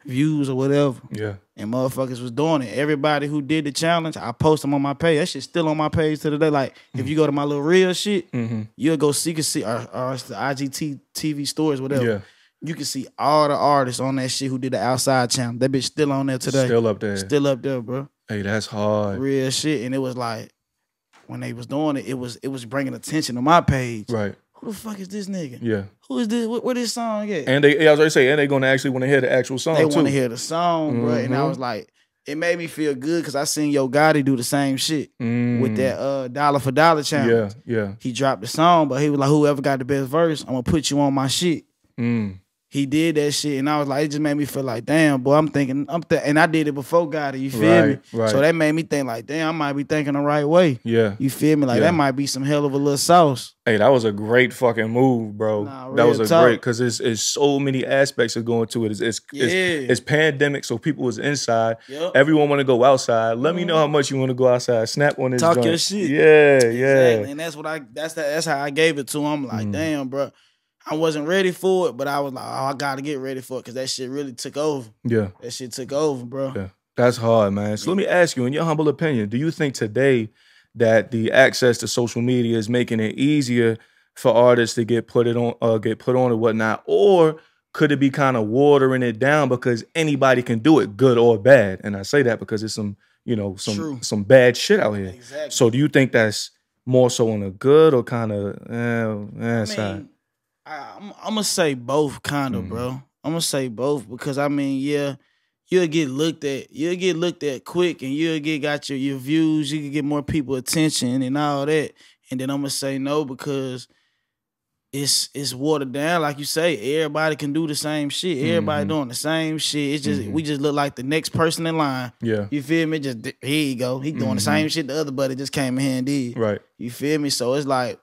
S2: views or whatever.
S1: yeah.
S2: And motherfuckers was doing it. Everybody who did the challenge, I post them on my page. That shit's still on my page to the day. Like, if you go to my little real shit,
S1: Mm-hmm.
S2: you'll go see, can see, or, or it's the IGT TV stores, whatever.
S1: Yeah.
S2: You can see all the artists on that shit who did the outside challenge. That bitch still on there today.
S1: Still up there.
S2: Still up there, bro.
S1: hey, that's hard.
S2: Real shit. And it was like, when they was doing it, it was it was bringing attention to my page.
S1: Right.
S2: Who the fuck is this nigga?
S1: Yeah.
S2: Who is this? Where, where this song at?
S1: And they, yeah, I was say, and they're going to actually want to hear the actual song
S2: they want to hear the song, bro. And I
S1: Mhm.
S2: was like, it made me feel good because I seen Yo Gotti do the same shit
S1: Mm.
S2: with that uh dollar for dollar challenge.
S1: Yeah. Yeah.
S2: He dropped the song, but he was like, whoever got the best verse, I'm gonna put you on my shit.
S1: Mm.
S2: He did that shit, and I was like, it just made me feel like, damn, boy, I'm thinking, I'm th- and I did it before Gotti. You feel me?
S1: Right, right.
S2: So that made me think like, damn, I might be thinking the right way.
S1: Yeah.
S2: You feel me? Like
S1: Yeah.
S2: that might be some hell of a little sauce.
S1: Hey, that was a great fucking move, bro.
S2: Nah,
S1: that was a
S2: talk.
S1: great because it's, it's so many aspects of going to it. It's it's,
S2: Yeah.
S1: it's, it's pandemic, so people was inside.
S2: Yep.
S1: Everyone want to go outside. Let me know how much you want to go outside. Snap on this.
S2: Talk
S1: joint.
S2: your shit.
S1: Yeah,
S2: Exactly.
S1: yeah.
S2: And that's what I that's that that's how I gave it to him. Like,
S1: Mm.
S2: damn, bro. I wasn't ready for it, but I was like, oh, I gotta get ready for it because that shit really took over.
S1: Yeah.
S2: That shit took over, bro.
S1: Yeah. That's hard, man. So let me ask you, in your humble opinion, do you think today that the access to social media is making it easier for artists to get put it on, uh, get put on or whatnot, or could it be kind of watering it down because anybody can do it, good or bad? And I say that because it's some, you know, some
S2: True.
S1: some bad shit out here.
S2: Exactly.
S1: So do you think that's more so on a good or kind of eh, eh,
S2: I
S1: side?
S2: I, I'm, I'm gonna say both, kind of,
S1: Mhm.
S2: bro. I'm gonna say both because I mean, yeah, you'll get looked at, you'll get looked at quick, and you'll get got your your views, you can get more people attention and all that. And then I'm gonna say no because it's it's watered down, like you say. Everybody can do the same shit. Everybody
S1: Mhm.
S2: doing the same shit. It's just
S1: Mhm.
S2: we just look like the next person in line.
S1: Yeah,
S2: You feel me? Just here you go. He doing the
S1: Mhm.
S2: same shit the other buddy just came in here and did.
S1: right.
S2: You feel me? So it's like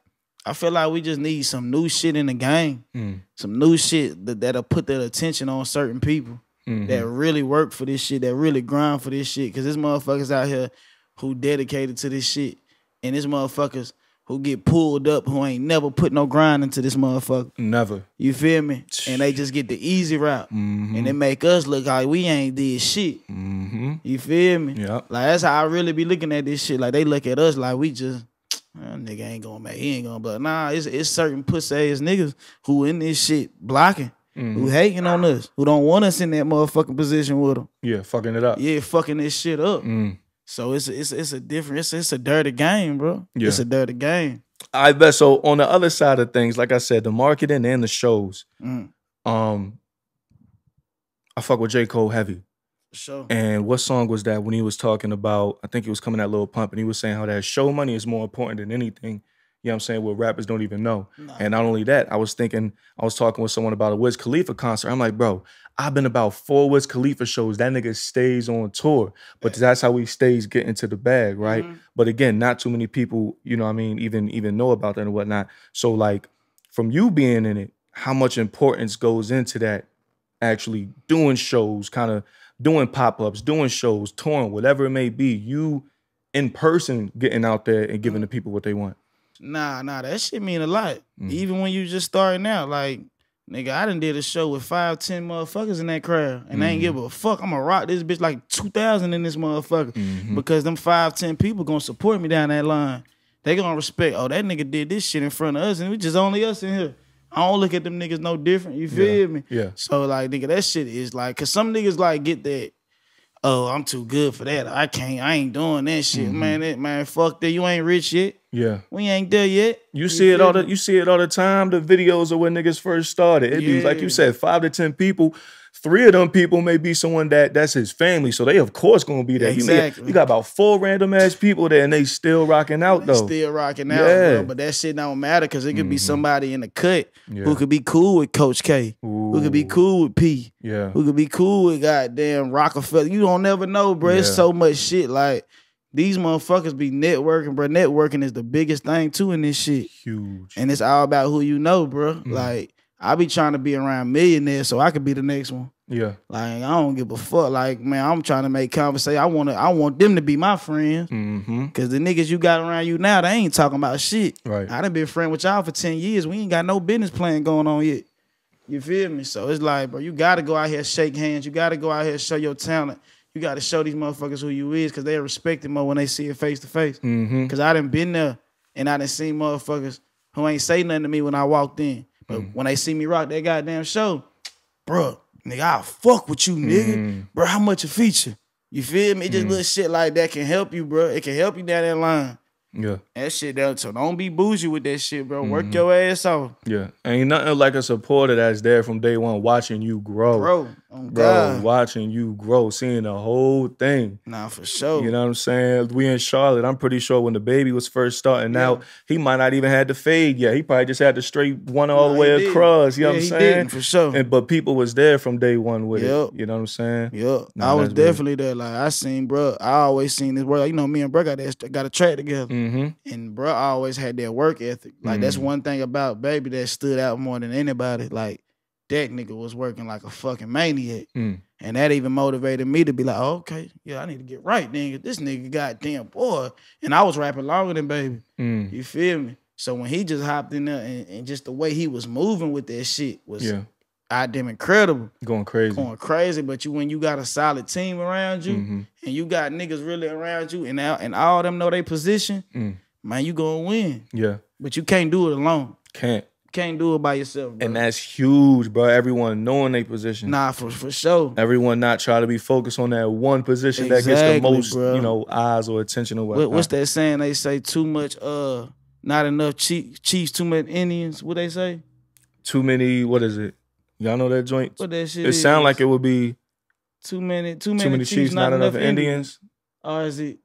S2: I feel like we just need some new shit in the game,
S1: Mm,
S2: some new shit that, that'll put that attention on certain people
S1: mhm.
S2: that really work for this shit, that really grind for this shit. Cause there's motherfuckers out here who dedicated to this shit, and there's motherfuckers who get pulled up who ain't never put no grind into this motherfucker.
S1: Never.
S2: You feel me? And they just get the easy route,
S1: Mm-hmm.
S2: and it make us look like we ain't did shit.
S1: mm-hmm.
S2: You feel me?
S1: Yeah.
S2: Like that's how I really be looking at this shit. Like they look at us like we just "Ah, nigga ain't gonna make he ain't gonna but nah, it's it's certain pussy ass niggas who in this shit blocking, who
S1: Mhm.
S2: hating on us, who don't want us in that motherfucking position with them.
S1: Yeah, fucking it up.
S2: Yeah, fucking this shit up.
S1: Mm.
S2: So it's it's it's a different it's it's a dirty game, bro. It's a dirty game.
S1: I bet. So on the other side of things, like I said, the marketing and the shows.
S2: Mm,
S1: Um, I fuck with J Cole heavy.
S2: Sure.
S1: And what song was that when he was talking about? I think he was coming at Lil Pump, and he was saying how that show money is more important than anything. You know what I'm saying? What rappers don't even know. And not only that, I was thinking, I was talking with someone about a Wiz Khalifa concert. I'm like, bro, I've been about four Wiz Khalifa shows. That nigga stays on tour, but that's how he stays getting to the bag, right?
S2: Mhm.
S1: But again, not too many people, you know, what I mean, even even know about that and whatnot. So like, from you being in it, how much importance goes into that? Actually doing shows, kind of doing pop ups, doing shows, touring, whatever it may be. You in person getting out there and giving the people what they want.
S2: Nah, nah, that shit mean a lot.
S1: Mhm.
S2: Even when you just starting out, like nigga, I done did a show with five, ten motherfuckers in that crowd, and they ain't
S1: Mhm.
S2: give a fuck. I'ma rock this bitch like two thousand in this motherfucker
S1: Mhm.
S2: because them five, ten people gonna support me down that line. They gonna respect. Oh, that nigga did this shit in front of us, and we just only us in here. I don't look at them niggas no different. You feel me?
S1: Yeah.
S2: So like, nigga, that shit is like, cause some niggas like get that. Oh, I'm too good for that. I can't. I ain't doing that shit,
S1: Mhm.
S2: man. That man, fuck that. You ain't rich yet.
S1: Yeah.
S2: We ain't there yet.
S1: You see it all the you see it all the time. The videos of when niggas first started. It be like you said, five to ten people. Three of them people may be someone that that's his family, so they of course gonna be there. You, may-
S2: Exactly.
S1: you got about four random ass people there, and they still rocking out
S2: They
S1: though.
S2: still rocking out,
S1: Yeah.
S2: bro. But that shit don't matter because it could be
S1: Mhm.
S2: somebody in the cut
S1: yeah.
S2: who could be cool with Coach K, who could be cool with P,
S1: Yeah.
S2: who could be cool with goddamn Rockefeller. You don't never know, bro. It's so much shit. Like these motherfuckers be networking, bro. Networking is the biggest thing too in this shit.
S1: Huge.
S2: And it's all about who you know, bro.
S1: Mm.
S2: Like I be trying to be around millionaires so I could be the next one.
S1: yeah.
S2: Like I don't give a fuck. Like man, I'm trying to make conversation. I want to. I want them to be my friends.
S1: Mm-hmm.
S2: Cause the niggas you got around you now, they ain't talking about shit.
S1: Right.
S2: I done been friend with y'all for 10 years. We ain't got no business plan going on yet. You feel me? So it's like, bro, you gotta go out here, shake hands. You gotta go out here, show your talent. You gotta show these motherfuckers who you is, cause they respect it more when they see it face to face.
S1: Mm-hmm.
S2: Cause I done been there and I done seen motherfuckers who ain't say nothing to me when I walked in. But
S1: Mm.
S2: when they see me rock that goddamn show, bro, nigga, I'll fuck with you, nigga.
S1: Mm.
S2: Bro, how much a feature? You feel me? It just
S1: Mm.
S2: little shit like that can help you, bro. It can help you down that line.
S1: Yeah.
S2: That shit down. So don't be bougie with that shit, bro. Work
S1: Mhm.
S2: your ass off.
S1: Yeah. Ain't nothing like a supporter that's there from day one watching you grow.
S2: Bro, oh
S1: Bro,
S2: God.
S1: watching you grow, seeing the whole thing.
S2: Nah, for sure.
S1: You know what I'm saying? We in Charlotte. I'm pretty sure when DaBaby was first starting
S2: Yeah.
S1: out, he might not even had the fade yet. He probably just had the straight one all the way across. You know
S2: yeah,
S1: what I'm saying?
S2: didn't, for sure.
S1: And but people was there from day one with
S2: Yep.
S1: it. You know what I'm saying?
S2: Yep.
S1: Nah,
S2: I was definitely there. Like I seen, bro. I always seen this work. You know, me and bro got that got a track together.
S1: Mm-hmm.
S2: And bro I always had that work ethic. Like that's
S1: Mhm.
S2: one thing about baby that stood out more than anybody. Like that nigga was working like a fucking maniac.
S1: Mm.
S2: And that even motivated me to be like, oh, okay, yeah, I need to get right, nigga. This nigga goddamn boy. And I was rapping longer than baby.
S1: Mm.
S2: You feel me? So when he just hopped in there and, and just the way he was moving with that shit was
S1: Yeah.
S2: goddamn incredible.
S1: Going crazy.
S2: Going crazy. But you when you got a solid team around you
S1: Mhm.
S2: and you got niggas really around you and all, and all them know their position,
S1: Mm.
S2: man, you gonna win.
S1: Yeah.
S2: But you can't do it alone.
S1: Can't.
S2: Can't do it by yourself. Bro.
S1: And that's huge, bro. Everyone knowing their position.
S2: nah, for for sure.
S1: Everyone not trying to be focused on that one position that gets the most,
S2: bro.
S1: you know, eyes or attention or
S2: What,
S1: whatnot.
S2: what's that saying? They say too much. Uh, not enough Chiefs. Chiefs too many Indians. What they say?
S1: Too many. What is it? Y'all know that joint?
S2: What that shit?
S1: It
S2: is?
S1: sound like it would be
S2: too many. Too many,
S1: too many Chiefs, not enough Indians.
S2: Or is it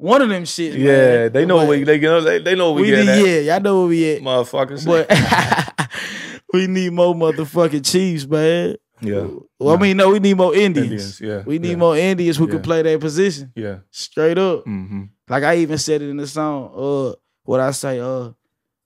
S2: one of them shit?
S1: Yeah,
S2: man.
S1: they know
S2: But
S1: we they, know- they they know we,
S2: we
S1: that.
S2: Yeah, y'all know where we at.
S1: Motherfuckers.
S2: But *laughs* we need more motherfucking Chiefs, man.
S1: yeah.
S2: Well, I mean, no, we need more Indians.
S1: Indians, yeah.
S2: We need
S1: yeah,
S2: more Indians who
S1: Yeah.
S2: can play that position
S1: Yeah.
S2: straight up.
S1: Mm-hmm.
S2: Like I even said it in the song. Uh, what I say? Uh,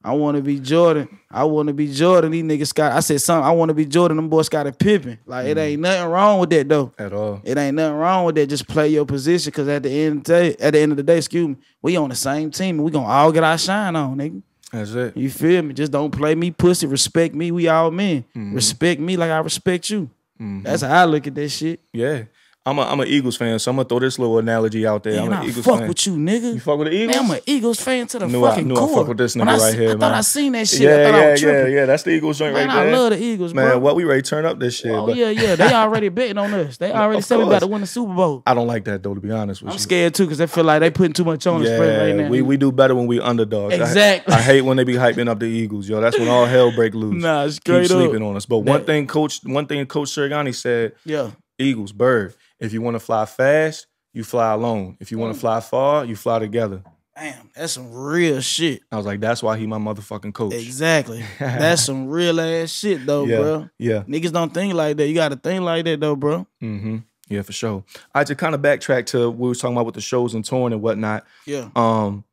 S2: I want to be Jordan. I want to be Jordan. These niggas got. I said something. I want to be Jordan. Them boys got a Pippen. Like it
S1: Mhm.
S2: ain't nothing wrong with that though.
S1: At all.
S2: It ain't nothing wrong with that. Just play your position. Cause at the end of the day, at the end of the day, excuse me, we on the same team and we gonna all get our shine on, nigga.
S1: That's it.
S2: You feel me? Just don't play me pussy. Respect me. We all men.
S1: Mhm.
S2: Respect me like I respect you.
S1: Mhm.
S2: That's how I look at that shit.
S1: yeah. I'm a I'm an Eagles fan, so I'm gonna throw this little analogy out there.
S2: Man,
S1: I'm
S2: I
S1: an Eagles
S2: fuck
S1: fan.
S2: with you, nigga.
S1: You fuck with the Eagles?
S2: Man, I'm an Eagles fan to the
S1: Knew I-
S2: fucking
S1: knew I
S2: core.
S1: fuck with this nigga
S2: I
S1: right here,
S2: I thought
S1: man.
S2: I seen that shit. I
S1: yeah,
S2: thought I
S1: yeah, yeah, yeah. That's the Eagles joint
S2: Man,
S1: right
S2: I love the Eagles, bro.
S1: Man, what we ready to turn up this shit.
S2: Oh
S1: but
S2: yeah, yeah. They already *laughs* betting on us. They already said we about to win the Super Bowl.
S1: I don't like that though, to be honest with you.
S2: I'm scared too because I feel like they putting too much on the spread right
S1: Yeah,
S2: now.
S1: we, we do better when we underdogs.
S2: Exactly.
S1: I, hate when they be hyping up the Eagles, yo. That's when all hell break loose. *laughs*
S2: nah,
S1: Keep
S2: straight up.
S1: sleeping on us. But one thing, Coach, one thing Coach Sirianni said,
S2: Yeah,
S1: Eagles, bird. If you want to fly fast, you fly alone. If you want
S2: Mm.
S1: to fly far, you fly together.
S2: damn, that's some real shit.
S1: I was like, that's why he my motherfucking coach.
S2: Exactly. *laughs* That's some real ass shit though,
S1: yeah,
S2: bro.
S1: yeah.
S2: Niggas don't think like that. You got to think like that though, bro.
S1: Mm-hmm. Yeah, for sure. I just kind of backtrack to what we was talking about with the shows and touring and whatnot.
S2: Yeah.
S1: Um,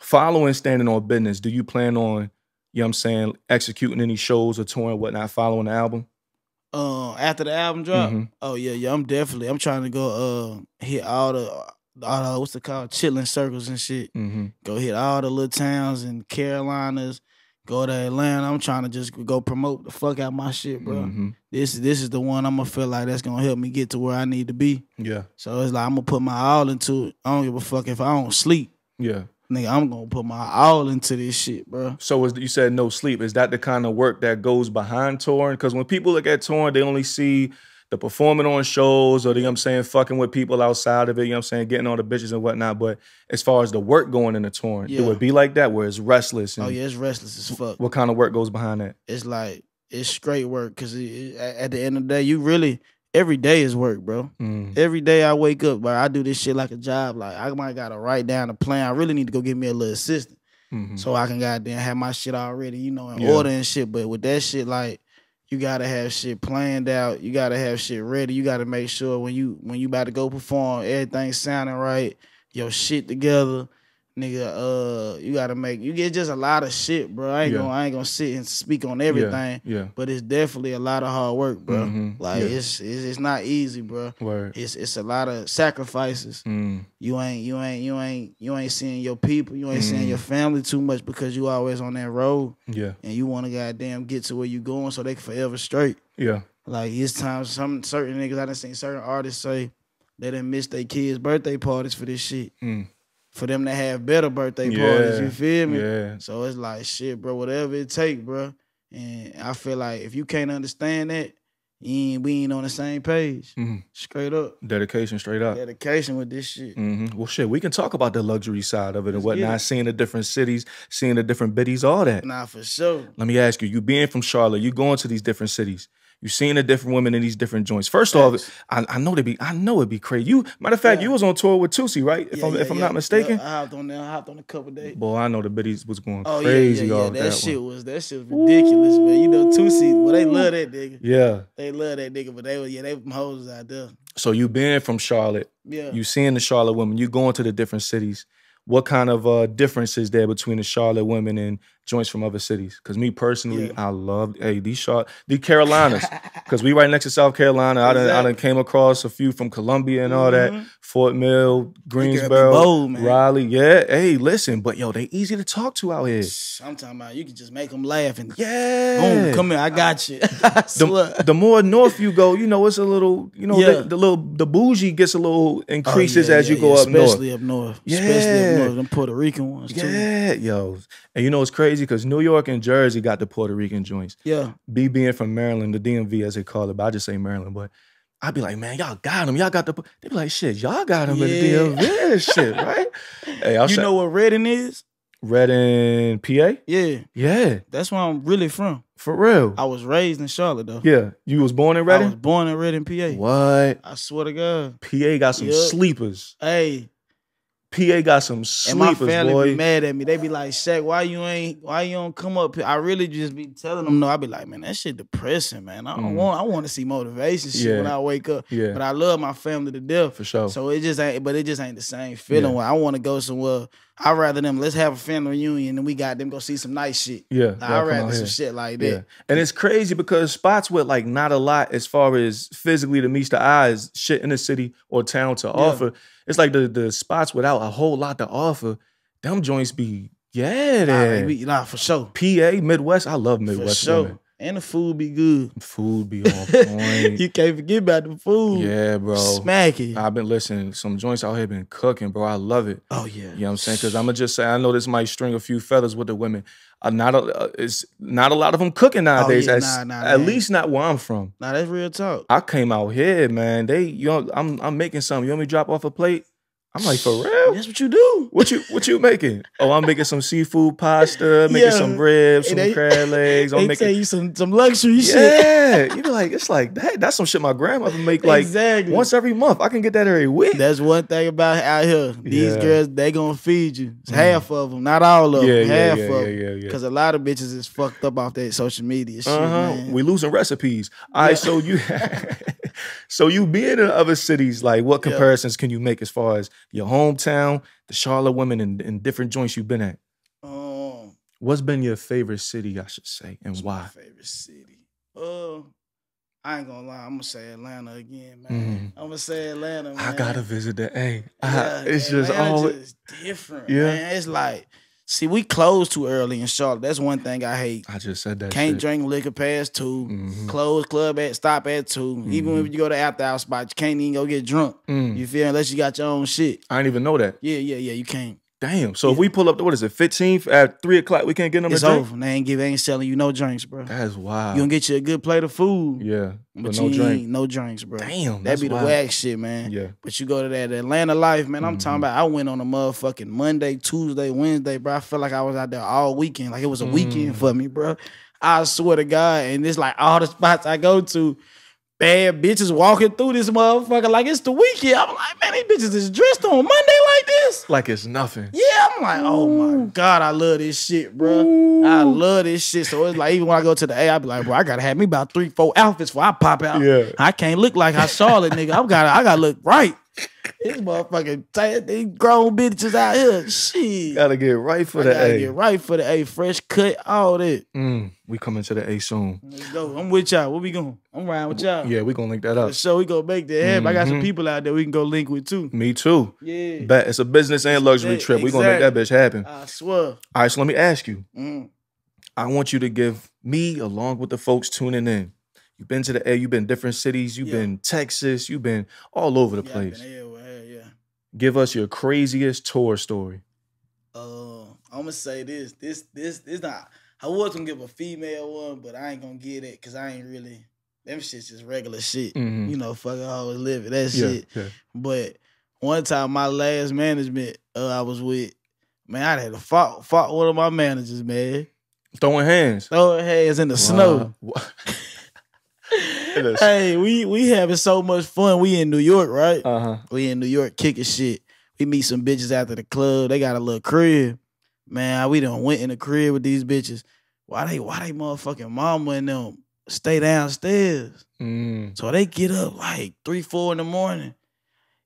S1: following standing on business, do you plan on, you know what I'm saying, executing any shows or touring, whatnot, following the album?
S2: Uh, after the album drop.
S1: Mhm.
S2: Oh yeah, yeah. I'm definitely. I'm trying to go uh hit all the all the what's it called chilling circles and shit.
S1: Mm-hmm.
S2: Go hit all the little towns in Carolinas. Go to Atlanta. I'm trying to just go promote the fuck out my shit, bro.
S1: Mm-hmm.
S2: This this is the one I'm gonna feel like that's gonna help me get to where I need to be.
S1: Yeah.
S2: So it's like I'm gonna put my all into it. I don't give a fuck if I don't sleep,
S1: Yeah.
S2: Nigga. I'm gonna put my all into this shit, bro.
S1: So was you said no sleep? Is that the kind of work that goes behind touring? Because when people look at touring, they only see the performing on shows or the, you know what I'm saying, fucking with people outside of it, you know what I'm saying, getting all the bitches and whatnot. But as far as the work going in the touring, it would be like that where it's restless. Oh, and
S2: Oh yeah, it's restless as fuck.
S1: What kind of work goes behind that?
S2: It's like it's straight work because at the end of the day, you really every day is work, bro.
S1: Mm.
S2: Every day I wake up, but I do this shit like a job. Like I might gotta write down a plan. I really need to go get me a little assistant
S1: Mhm.
S2: so I can goddamn have my shit already, you know, in
S1: Yeah.
S2: order and shit. But with that shit, like you gotta have shit planned out. You gotta have shit ready. You gotta make sure when you when you about to go perform, everything's sounding right, your shit together. Nigga, uh, you gotta make you get just a lot of shit, bro. I ain't
S1: Yeah.
S2: gonna I ain't gonna sit and speak on everything,
S1: Yeah.
S2: but it's definitely a lot of hard work, bro.
S1: Mhm.
S2: Like
S1: Yeah.
S2: it's, it's it's not easy, bro.
S1: Word.
S2: It's it's a lot of sacrifices.
S1: Mm.
S2: You ain't you ain't you ain't you ain't seeing your people. You ain't
S1: Mm.
S2: seeing your family too much because you always on that road
S1: Yeah.
S2: and you want to goddamn get to where you going so they can forever straight.
S1: Yeah.
S2: Like it's times some certain niggas I done seen certain artists say they didn't miss their kids' birthday parties for this shit.
S1: Mm.
S2: For them to have better birthday parties,
S1: Yeah.
S2: you feel me?
S1: Yeah.
S2: So it's like shit, bro. Whatever it take, bro. And I feel like if you can't understand that, you ain't, we ain't on the same page.
S1: Mhm.
S2: Straight up,
S1: Dedication straight up.
S2: dedication with this shit.
S1: hmm Well, shit, we can talk about the luxury side of it and
S2: Let's get
S1: whatnot,
S2: it.
S1: seeing the different cities, seeing the different biddies, all that.
S2: Nah, for sure.
S1: Let me ask you, you being from Charlotte, you going to these different cities, you seeing the different women in these different joints. First off, I, I know they be, I know it'd be crazy. You, matter of fact,
S2: Yeah.
S1: you was on tour with Toosii, right? If
S2: Yeah,
S1: I'm,
S2: yeah,
S1: if I'm not mistaken.
S2: Yeah, I hopped on there. I hopped on a couple days.
S1: Boy, I know the biddies was going
S2: Oh
S1: crazy
S2: yeah, yeah, yeah. That,
S1: that,
S2: shit
S1: one.
S2: was that shit was ridiculous, man. You know, seat. Well, they love that nigga.
S1: Yeah.
S2: They love that nigga, but they were yeah, they them hoes out there.
S1: So you been from Charlotte,
S2: Yeah.
S1: you seeing the Charlotte women, you going to the different cities. What kind of uh, difference is there between the Charlotte women and joints from other cities? Because me personally,
S2: Yeah.
S1: I love hey these Char- the Carolinas. Because we right next to South Carolina. I done, I done came across a few from Columbia and all that. Fort Mill, Greensboro,
S2: bold.
S1: Raleigh. Yeah, hey, listen, but yo, they easy to talk to out here.
S2: I'm talking about you can just make them laugh and
S1: Yeah.
S2: boom, come here, I got *laughs* you. *laughs*
S1: The, the more north you go, you know, it's a little, you know,
S2: Yeah.
S1: the, the little the bougie gets a little
S2: Oh,
S1: increases
S2: yeah,
S1: as you go
S2: yeah,
S1: up north.
S2: especially up north. Especially up north. Them Puerto Rican ones too.
S1: Yeah, yo. And you know it's crazy because New York and Jersey got the Puerto Rican joints.
S2: Yeah.
S1: B being from Maryland, the DMV as they call it, but I just say Maryland. But I'd be like, man, y'all got him. Y'all got the. They be like, shit, y'all got them in the
S2: Yeah.
S1: DMV shit, *laughs* right? Hey, I'll
S2: you know what Reading is?
S1: Red in PA.
S2: Yeah.
S1: Yeah,
S2: That's where I'm really from.
S1: for real.
S2: I was raised in Charlotte though.
S1: yeah, you was born in Reading.
S2: I was born in Reading, PA.
S1: What?
S2: I swear to God.
S1: PA got some
S2: Yup.
S1: sleepers.
S2: Hey,
S1: PA got some sleepers, and
S2: my family
S1: boy.
S2: be mad at me. They be like, Shaq, why you ain't why you don't come up here? I really just be telling them no. I be like, man, that shit depressing, man. I don't
S1: Mm.
S2: want I want to see motivation shit
S1: Yeah.
S2: when I wake up.
S1: Yeah,
S2: But I love my family to death.
S1: for sure.
S2: So it just ain't but it just ain't the same feeling
S1: Yeah.
S2: I want to go somewhere. I'd rather them let's have a family reunion and we got them go see some nice shit.
S1: yeah,
S2: I'd rather some shit like
S1: Yeah,
S2: that.
S1: and it's crazy because spots with like not a lot as far as physically to meet the eyes, shit in the city or town to offer. It's like the the spots without a whole lot to offer. Them joints be yeah,
S2: Nah, we- nah, for sure.
S1: PA Midwest. I love
S2: For
S1: Midwest
S2: sure.
S1: women.
S2: And the food be good.
S1: Food be on point. *laughs*
S2: you can't forget about the food.
S1: yeah, bro.
S2: Smacky.
S1: I've been listening. Some joints out here been cooking, bro. I love it.
S2: oh yeah.
S1: You know what I'm saying? Because I'm gonna just say I know this might string a few feathers with the women. Uh, not a, uh, it's not a lot of them cooking nowadays.
S2: Oh, yeah,
S1: as-
S2: nah, nah,
S1: at
S2: man.
S1: least not where I'm from.
S2: Nah, that's real talk.
S1: I came out here, man. They, you know, I'm I'm making something. You want me to drop off a plate? I'm like, for real?
S2: That's what you do.
S1: What you what you making? Oh, I'm making some seafood pasta, making
S2: Yeah.
S1: some ribs, some
S2: They-
S1: crab *laughs* legs. I'm
S2: They
S1: making
S2: tell you some some luxury shit.
S1: yeah. You be like, it's like that. That's some shit my grandmother make like
S2: exactly.
S1: once every month. I can get that every week.
S2: That's one thing about out here. These
S1: Yeah.
S2: girls, they gonna feed you. It's
S1: Mhm.
S2: half of them, not all of them.
S1: yeah, yeah,
S2: half
S1: yeah,
S2: of
S1: yeah,
S2: them.
S1: yeah, yeah.
S2: Because a lot of bitches is fucked up off that social media shit,
S1: Uh-huh.
S2: man.
S1: We losing recipes. All right, so you *laughs* *laughs* so you being in other cities, like what
S2: Yeah.
S1: comparisons can you make as far as your hometown, the Charlotte women and, and different joints you've been at?
S2: um,
S1: What's been your favorite city, I should say, and why?
S2: favorite city? Uh, I ain't gonna lie. I'm gonna say Atlanta again, man.
S1: Mhm.
S2: I'm gonna say Atlanta. Man.
S1: I gotta visit. Hey, I-
S2: Yeah,
S1: it's just
S2: Atlanta
S1: always
S2: just different.
S1: Yeah.
S2: man. It's like, see, we closed too early in Charlotte. That's one thing I hate.
S1: I just said that.
S2: Can't
S1: shit.
S2: drink liquor past 2
S1: Mhm.
S2: Close club at stop at 2 Even
S1: Mhm.
S2: if you go to after hour spot, you can't even go get drunk.
S1: Mm.
S2: You feel unless you got your own shit.
S1: I didn't even know that.
S2: Yeah, yeah, yeah. You can't.
S1: Damn. So if we pull up, what is it, 15th at three o'clock, we can't get them
S2: It's
S1: a drink?
S2: over. They ain't give, they ain't selling you no drinks, bro.
S1: That's wild.
S2: You gonna get you a good plate of food,
S1: yeah,
S2: but,
S1: but
S2: you
S1: no drink.
S2: no drinks, bro.
S1: Damn,
S2: That be the
S1: wild.
S2: whack shit, man.
S1: Yeah.
S2: But you go to that Atlanta life, man. I'm
S1: Mhm.
S2: talking about. I went on a motherfucking Monday, Tuesday, Wednesday, bro. I felt like I was out there all weekend, like it was a
S1: Mm.
S2: weekend for me, bro. I swear to God, and it's like all the *laughs* spots I go to, bad bitches walking through this motherfucker like it's the weekend. I'm like, man, these bitches is dressed on Monday like this.
S1: Like it's nothing.
S2: Yeah, I'm like, oh my God, I love this shit, bro. I love this shit. So it's like, even when I go to the A, I be like, bro, I gotta have me about three, four outfits before I pop out.
S1: Yeah.
S2: I can't look like I Charlotte, nigga. I gotta, I gotta look right. This motherfucking tight, these grown bitches out here. Shit.
S1: Gotta get right for
S2: I
S1: the
S2: gotta
S1: A.
S2: get right for the A. Fresh cut, all that.
S1: Mm, we coming to the A soon.
S2: Let's go. I'm with y'all. Where we going? I'm riding with y'all.
S1: Yeah, we gonna link that up.
S2: So we gonna make that happen. I got some
S1: Mhm.
S2: people out there we can go link with too.
S1: Me too.
S2: Yeah.
S1: Bet it's a business and luxury trip. We gonna make that bitch happen.
S2: I swear.
S1: All right, so let me ask you.
S2: Mm.
S1: I want you to give me, along with the folks tuning in. You've been to the A, you've been different cities, you've
S2: Yeah.
S1: been Texas, you've been all over the
S2: Yeah,
S1: place.
S2: Been everywhere, yeah.
S1: Give us your craziest tour story.
S2: Uh, I'm gonna say this. This this this not. I was gonna give a female one, but I ain't gonna get it because I ain't really. Them shit's just regular shit.
S1: Mhm.
S2: You know, fucking always live it. That
S1: Yeah,
S2: shit.
S1: yeah.
S2: But one time, my last management uh, I was with, man, I had to fought fought one of my managers, man.
S1: Throwing hands.
S2: Throwing hands in the snow.
S1: Wow. In *laughs*
S2: Hey, we we having so much fun. We in New York, right?
S1: Uh-huh.
S2: We in New York kicking shit. We meet some bitches after the club. They got a little crib. Man, we done went in the crib with these bitches. Why they why they motherfucking mama and them stay downstairs?
S1: Mm.
S2: So they get up like three, four in the morning.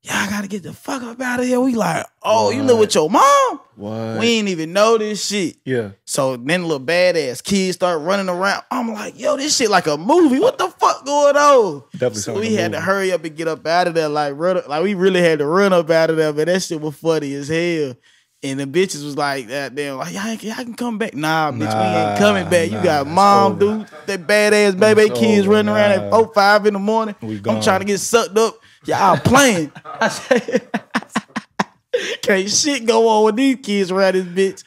S2: Y'all gotta get the fuck up out of here. We like, oh, you live with your mom?
S1: What?
S2: We ain't even know this shit.
S1: yeah.
S2: So then little badass kids start running around. I'm like, yo, this shit like a movie. What the fuck going on?
S1: Definitely
S2: So we had to hurry up and get up out of there. Like, run, like we really had to run up out of there, but that shit was funny as hell. And the bitches was like that damn like y'all, ain't- y'all can come back. Nah, bitch, we ain't coming back. You got mom,
S1: over.
S2: dude, that badass baby
S1: It's
S2: kids
S1: over,
S2: running around at four, five in the morning. I'm trying to get sucked up. Y'all playing. *laughs* I said, *laughs* can't shit go on with these kids around this bitch.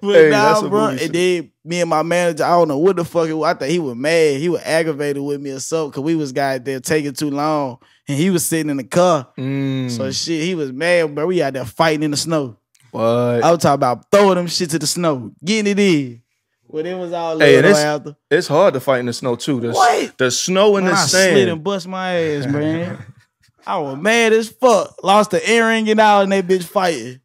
S2: But
S1: Hey,
S2: nah, bro. And then me and my manager, I don't know what the fuck it was. I think he was mad. He was aggravated with me or something because we was guys there taking too long. And he was sitting in the car.
S1: Mm.
S2: So shit, he was mad, bro. We out there fighting in the snow.
S1: what?
S2: I was talking about throwing them shit to the snow, getting it in. Well, it was all
S1: Hey, it's-
S2: after.
S1: It's hard to fight in the snow too. The,
S2: What?
S1: the snow and the
S2: I slid and bust my ass, man. *laughs* I was mad as fuck. Lost the earring and all, and that bitch fighting.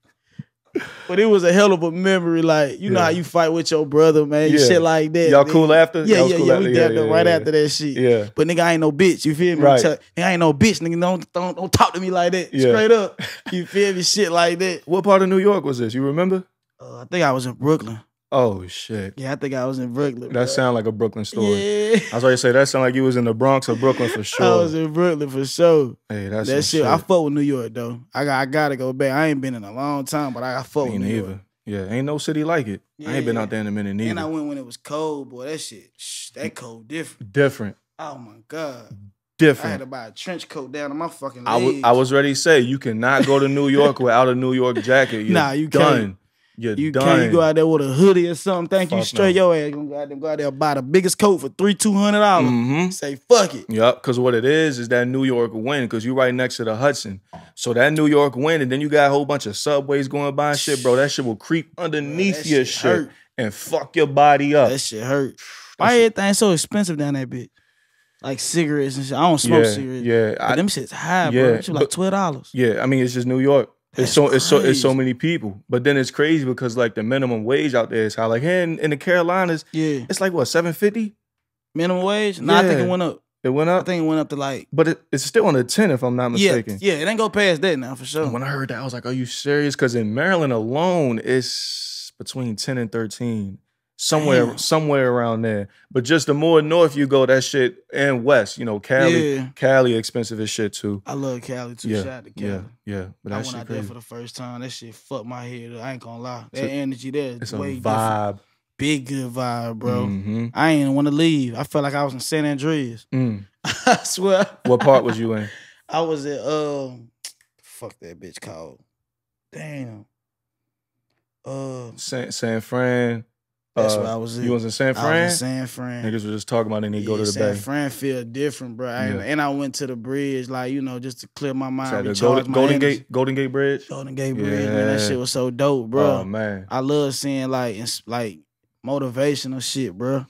S2: But it was a hell of a memory. Like you know how you fight with your brother, man.
S1: Yeah.
S2: Shit like that.
S1: Y'all cool after?
S2: Yeah,
S1: Y'all
S2: yeah,
S1: cool
S2: yeah.
S1: after?
S2: We
S1: Yeah, yeah,
S2: right
S1: yeah.
S2: after that shit.
S1: Yeah.
S2: But nigga, I ain't no bitch. You feel me?
S1: Right.
S2: Tell- Nigga, I ain't no bitch. Nigga, don't don't don't talk to me like that.
S1: Yeah.
S2: Straight up. You feel me? Shit like that.
S1: What part of New York was this? You remember?
S2: Uh, I think I was in Brooklyn.
S1: Oh shit.
S2: Yeah, I think I was in Brooklyn.
S1: That
S2: bro.
S1: sound like a Brooklyn story.
S2: Yeah.
S1: I was ready to say that sound like you was in the Bronx or Brooklyn for sure. *laughs*
S2: I was in Brooklyn for sure.
S1: hey, that's
S2: that
S1: some
S2: shit, I fuck with New York though. I got I gotta go back. I ain't been in a long time, but I got fuck with New York.
S1: Yeah, ain't no city like it. I ain't been out there in a minute
S2: And I went when it was cold, boy. That shit, shh, that cold different.
S1: Different.
S2: Oh my god, Different. I had to buy a trench coat down to my fucking
S1: I
S2: legs.
S1: was I was ready to say you cannot go to New York without a New York jacket. *laughs* You're
S2: Nah, you
S1: done.
S2: can't.
S1: You're
S2: You
S1: done.
S2: can't go out there with a hoodie or something. Think you straight.
S1: no.
S2: Your ass gonna go out there, go out there buy the biggest coat for three two hundred dollars.
S1: Mm-hmm.
S2: Say fuck it.
S1: Yep, because what it is is that New York wind, because you right next to the Hudson. So that New York wind, and then you got a whole bunch of subways going by and shit, bro. That shit will creep underneath
S2: that
S1: your
S2: shit hurt.
S1: and fuck your body up.
S2: That shit hurt. Why everything so expensive down that bitch? Like cigarettes and shit. I don't smoke
S1: yeah,
S2: cigarettes.
S1: yeah,
S2: But
S1: I,
S2: them shit's high,
S1: yeah,
S2: bro. Shit like twelve dollars.
S1: yeah. I mean, it's just New York. It's so it's so it's so many people, but then it's crazy because like the minimum wage out there is high. Like here in, in the Carolinas,
S2: Yeah.
S1: it's like what seven fifty.
S2: Minimum wage? No, I think it went up.
S1: It went up.
S2: I think it went up to like
S1: but it, it's still on the ten if I'm not mistaken.
S2: Yeah, yeah, it ain't go past that now for sure.
S1: And when I heard that, I was like, "Are you serious?" Because in Maryland alone, it's between ten and thirteen, somewhere
S2: Damn.
S1: somewhere around there. But just the more north you go, that shit and west, you know, Cali,
S2: Yeah.
S1: Cali expensive as shit too.
S2: I love Cali too.
S1: Yeah,
S2: Shout out to Cali.
S1: yeah, yeah. But
S2: I
S1: that
S2: went
S1: shit
S2: out there for the first time. That shit fucked my head. I ain't gonna lie. That
S1: So-
S2: energy there
S1: It's
S2: is
S1: a
S2: way different.
S1: vibe,
S2: Big good vibe, bro.
S1: Mhm.
S2: I ain't want to leave. I felt like I was in San Andreas.
S1: Mm. *laughs*
S2: I swear.
S1: What part was you in? *laughs*
S2: I was at um fuck that bitch called. Damn. Uh,
S1: San, San Fran.
S2: That's
S1: uh,
S2: where I was. At.
S1: You was in San
S2: I
S1: Fran?
S2: was in San Fran.
S1: Niggas were just talking about it and they go to
S2: Yeah,
S1: the
S2: San
S1: bay.
S2: Fran feel different, bro. And,
S1: Yeah.
S2: and I went to the bridge, like you know, just to clear my mind,
S1: the Golden,
S2: my
S1: Golden. Gate Golden Gate Bridge.
S2: Golden Gate Bridge, man. That shit was so dope, bro.
S1: Oh man.
S2: I love seeing like like motivational shit, bro.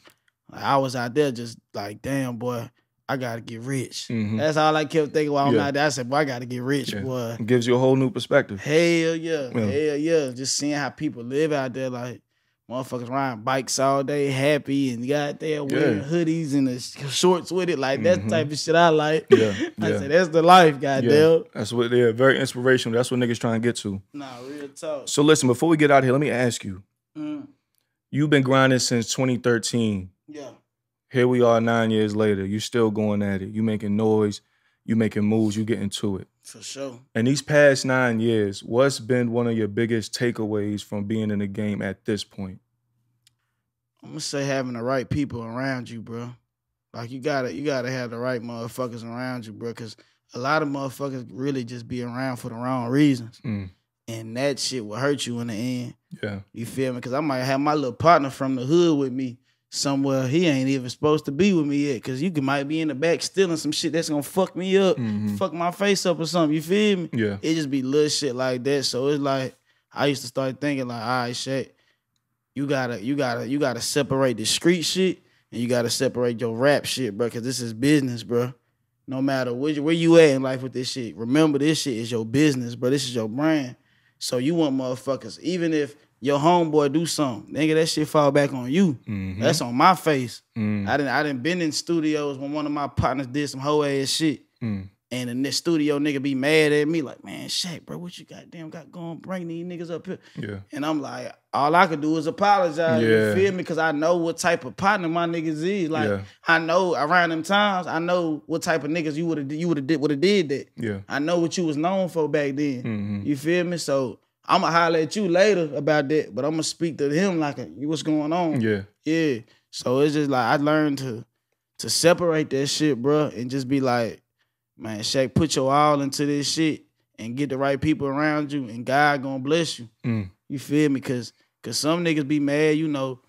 S2: Like, I was out there just like, damn, boy, I gotta get rich.
S1: Mhm.
S2: That's all I kept thinking while I'm
S1: Yeah.
S2: out there. I said, boy, I gotta get rich,
S1: Yeah.
S2: boy.
S1: It gives you a whole new perspective.
S2: Hell yeah,
S1: Yeah.
S2: hell yeah. Just seeing how people live out there, like motherfuckers riding bikes all day, happy, and goddamn wearing
S1: Yeah.
S2: hoodies and the shorts with it. Like that's
S1: Mhm.
S2: type of shit I like.
S1: Yeah, *laughs*
S2: I
S1: yeah.
S2: said that's the life, goddamn.
S1: Yeah, that's what they're very inspirational. That's what niggas trying to get to.
S2: Nah, real talk.
S1: So listen, before we get out of here, let me ask you.
S2: Mm,
S1: You've been grinding since 2013.
S2: yeah.
S1: Here we are nine years later. You still going at it. You making noise. You making moves. You getting to it.
S2: For sure.
S1: In these past nine years, what's been one of your biggest takeaways from being in the game at this point?
S2: I'm gonna say having the right people around you, bro. Like you gotta you gotta have the right motherfuckers around you, bro. Cause a lot of motherfuckers really just be around for the wrong reasons.
S1: Mm,
S2: And that shit will hurt you in the end.
S1: yeah.
S2: You feel me? Cause I might have my little partner from the hood with me somewhere. He ain't even supposed to be with me yet. Cause you can might be in the back stealing some shit that's gonna fuck me up,
S1: Mhm.
S2: fuck my face up or something. You feel me?
S1: Yeah.
S2: It just be little shit like that. So it's like I used to start thinking like, all right, shit, you gotta, you gotta, you gotta separate the street shit and you gotta separate your rap shit, bro. Cause this is business, bro. No matter where, where you at in life with this shit, remember this shit is your business, bro. This is your brand. So you want motherfuckers, even if your homeboy do something, nigga, that shit fall back on you.
S1: Mhm.
S2: That's on my face.
S1: Mm,
S2: I didn't, I didn't been in studios when one of my partners did some hoe ass shit.
S1: mm,
S2: And in this studio nigga be mad at me like, man, Shaq, bro, what you goddamn got going? Bring these niggas up here.
S1: yeah.
S2: And I'm like, all I could do is apologize.
S1: Yeah.
S2: You feel me? Because I know what type of partner my niggas is. Like,
S1: Yeah.
S2: I know around them times, I know what type of niggas you would have you would have did would have did that.
S1: Yeah.
S2: I know what you was known for back then.
S1: Mhm.
S2: You feel me? So I'ma holler at you later about that, but I'm gonna speak to him like, what's going on?
S1: Yeah.
S2: Yeah. So it's just like I learned to to separate that shit, bro, and just be like, man, Shaq, put your all into this shit and get the right people around you, and God gonna bless you.
S1: Mm.
S2: You feel me? Cause cause some niggas be mad, you know,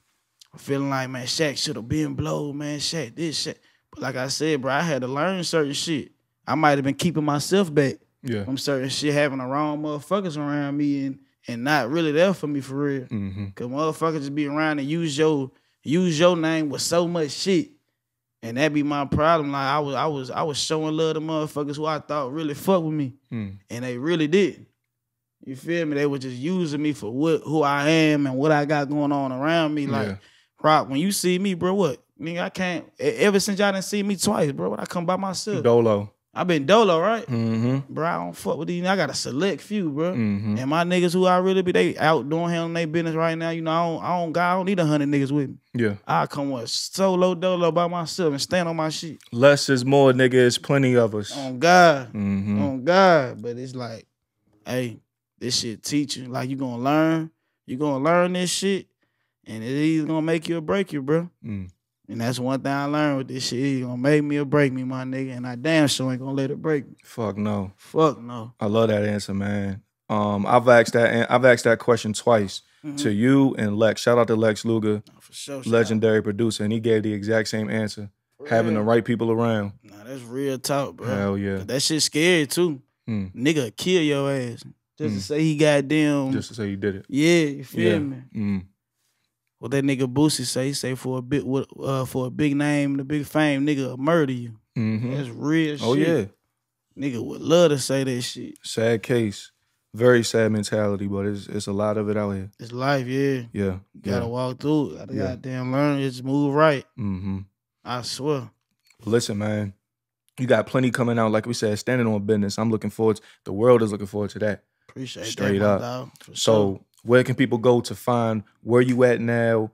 S2: feeling like, man, Shaq should have been blowed, man, Shaq, this shit. But like I said, bro, I had to learn certain shit. I might have been keeping myself back
S1: Yeah.
S2: from certain shit, having the wrong motherfuckers around me and and not really there for me for real.
S1: Mm-hmm.
S2: Cause motherfuckers just be around and use your use your name with so much shit. And that be my problem. Like I was I was I was showing love to motherfuckers who I thought really fuck with me.
S1: Mm.
S2: And they really did. You feel me? They were just using me for what who I am and what I got going on around me. Like,
S1: Yeah.
S2: Rock, when you see me, bro, what? Nigga, I can't ever since y'all didn't see me twice, bro. When I come by myself.
S1: Dolo.
S2: I been dolo, right?
S1: Mm-hmm.
S2: Bro, I don't fuck with these. I got a select few, bro.
S1: Mm-hmm.
S2: And my niggas who I really be, they out doing handling their business right now. You know, I don't, I don't, I don't need a hundred niggas with me.
S1: Yeah.
S2: I come with solo dolo by myself and stand on my shit.
S1: Less is more, nigga. It's plenty of us.
S2: On God,
S1: Mm-hmm.
S2: on God. But it's like, hey, this shit teaching. Like you gonna learn, you gonna learn this shit, and it either gonna make you or break you, bro.
S1: Mm.
S2: And that's one thing I learned with this shit. It gonna make me or break me, my nigga. And I damn sure ain't gonna let it break me.
S1: Fuck no.
S2: Fuck no.
S1: I love that answer, man. Um, I've asked that. I've asked that question twice
S2: Mhm.
S1: to you and Lex. Shout out to Lex Luger,
S2: For sure. shout out.
S1: legendary producer, and he gave the exact same answer. Having the right people around.
S2: Nah, that's real talk, bro.
S1: Hell yeah.
S2: That shit scary too.
S1: Mm.
S2: Nigga kill your ass. Just
S1: Mm.
S2: to say he goddamn
S1: Just to say you did it.
S2: Yeah, you feel
S1: Yeah.
S2: me?
S1: Mm.
S2: What that nigga Boosie say, he say for a bit uh for a big name and a big fame, nigga murder you.
S1: hmm
S2: That's real shit.
S1: Oh
S2: shit.
S1: yeah.
S2: Nigga would love to say that shit.
S1: Sad case. Very sad mentality, but it's it's a lot of it out here.
S2: It's life, yeah.
S1: Yeah.
S2: Gotta
S1: Yeah.
S2: walk through it. Gotta
S1: Yeah.
S2: goddamn learn. Just move right.
S1: Mm-hmm.
S2: I swear.
S1: Listen, man. You got plenty coming out. Like we said, standing on business. I'm looking forward. To, the world is looking forward to that.
S2: Appreciate
S1: Straight
S2: that,
S1: up.
S2: dog.
S1: So,
S2: sure.
S1: Where can people go to find where you at now?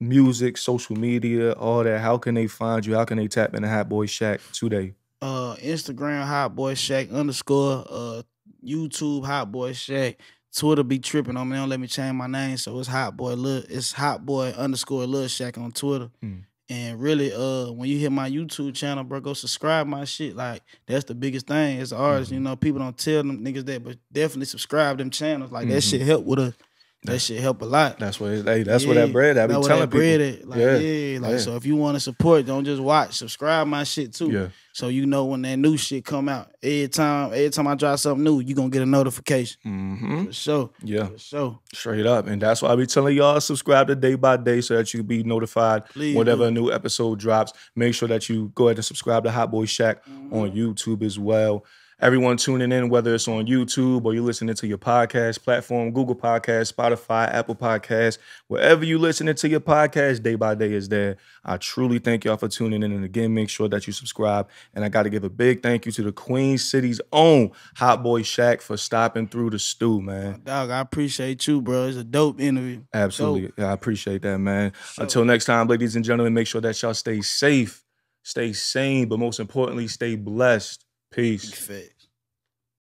S1: Music, social media, all that. How can they find you? How can they tap into HotBoy Shaq today?
S2: uh Instagram HotBoy Shaq underscore uh YouTube HotBoy Shaq. Twitter be tripping on me. They don't let me change my name, so it's Hot Boy Lil. It's Hot Boy underscore Lil Shaq on Twitter.
S1: Mm.
S2: And really, uh, when you hit my YouTube channel, bro, go subscribe my shit. Like that's the biggest thing as an artist. You know, people don't tell them niggas that, but definitely subscribe them channels. Like that
S1: Mhm.
S2: shit help with us. That shit help a lot.
S1: That's what. It, hey, that's what that bread. I be telling
S2: that
S1: people.
S2: bread at. Like,
S1: Yeah,
S2: yeah, like
S1: yeah.
S2: so. If you want to support, don't just watch. Subscribe my shit too.
S1: Yeah.
S2: So you know when that new shit come out. Every time, every time I drop something new, you gonna get a notification.
S1: Mm -hmm.
S2: For sure.
S1: Yeah.
S2: For sure.
S1: Straight up. And that's why I be telling y'all subscribe to Dai By Dai so that you be notified
S2: Please
S1: whenever
S2: do.
S1: a new episode drops. Make sure that you go ahead and subscribe to HotBoy Shaq
S2: Mm-hmm.
S1: on YouTube as well. Everyone tuning in, whether it's on YouTube or you're listening to your podcast platform, Google Podcast, Spotify, Apple Podcast, wherever you listening to your podcast, Dai By Dai is there. I truly thank y'all for tuning in. And again, make sure that you subscribe. And I got to give a big thank you to the Queen City's own HotBoy Shaq for stopping through the stew, man.
S2: Dog, I appreciate you, bro. It's a dope interview.
S1: Absolutely. Yeah, I appreciate that, man. Until next time, ladies and gentlemen, make sure that y'all stay safe, stay sane, but most importantly, stay blessed. Peace.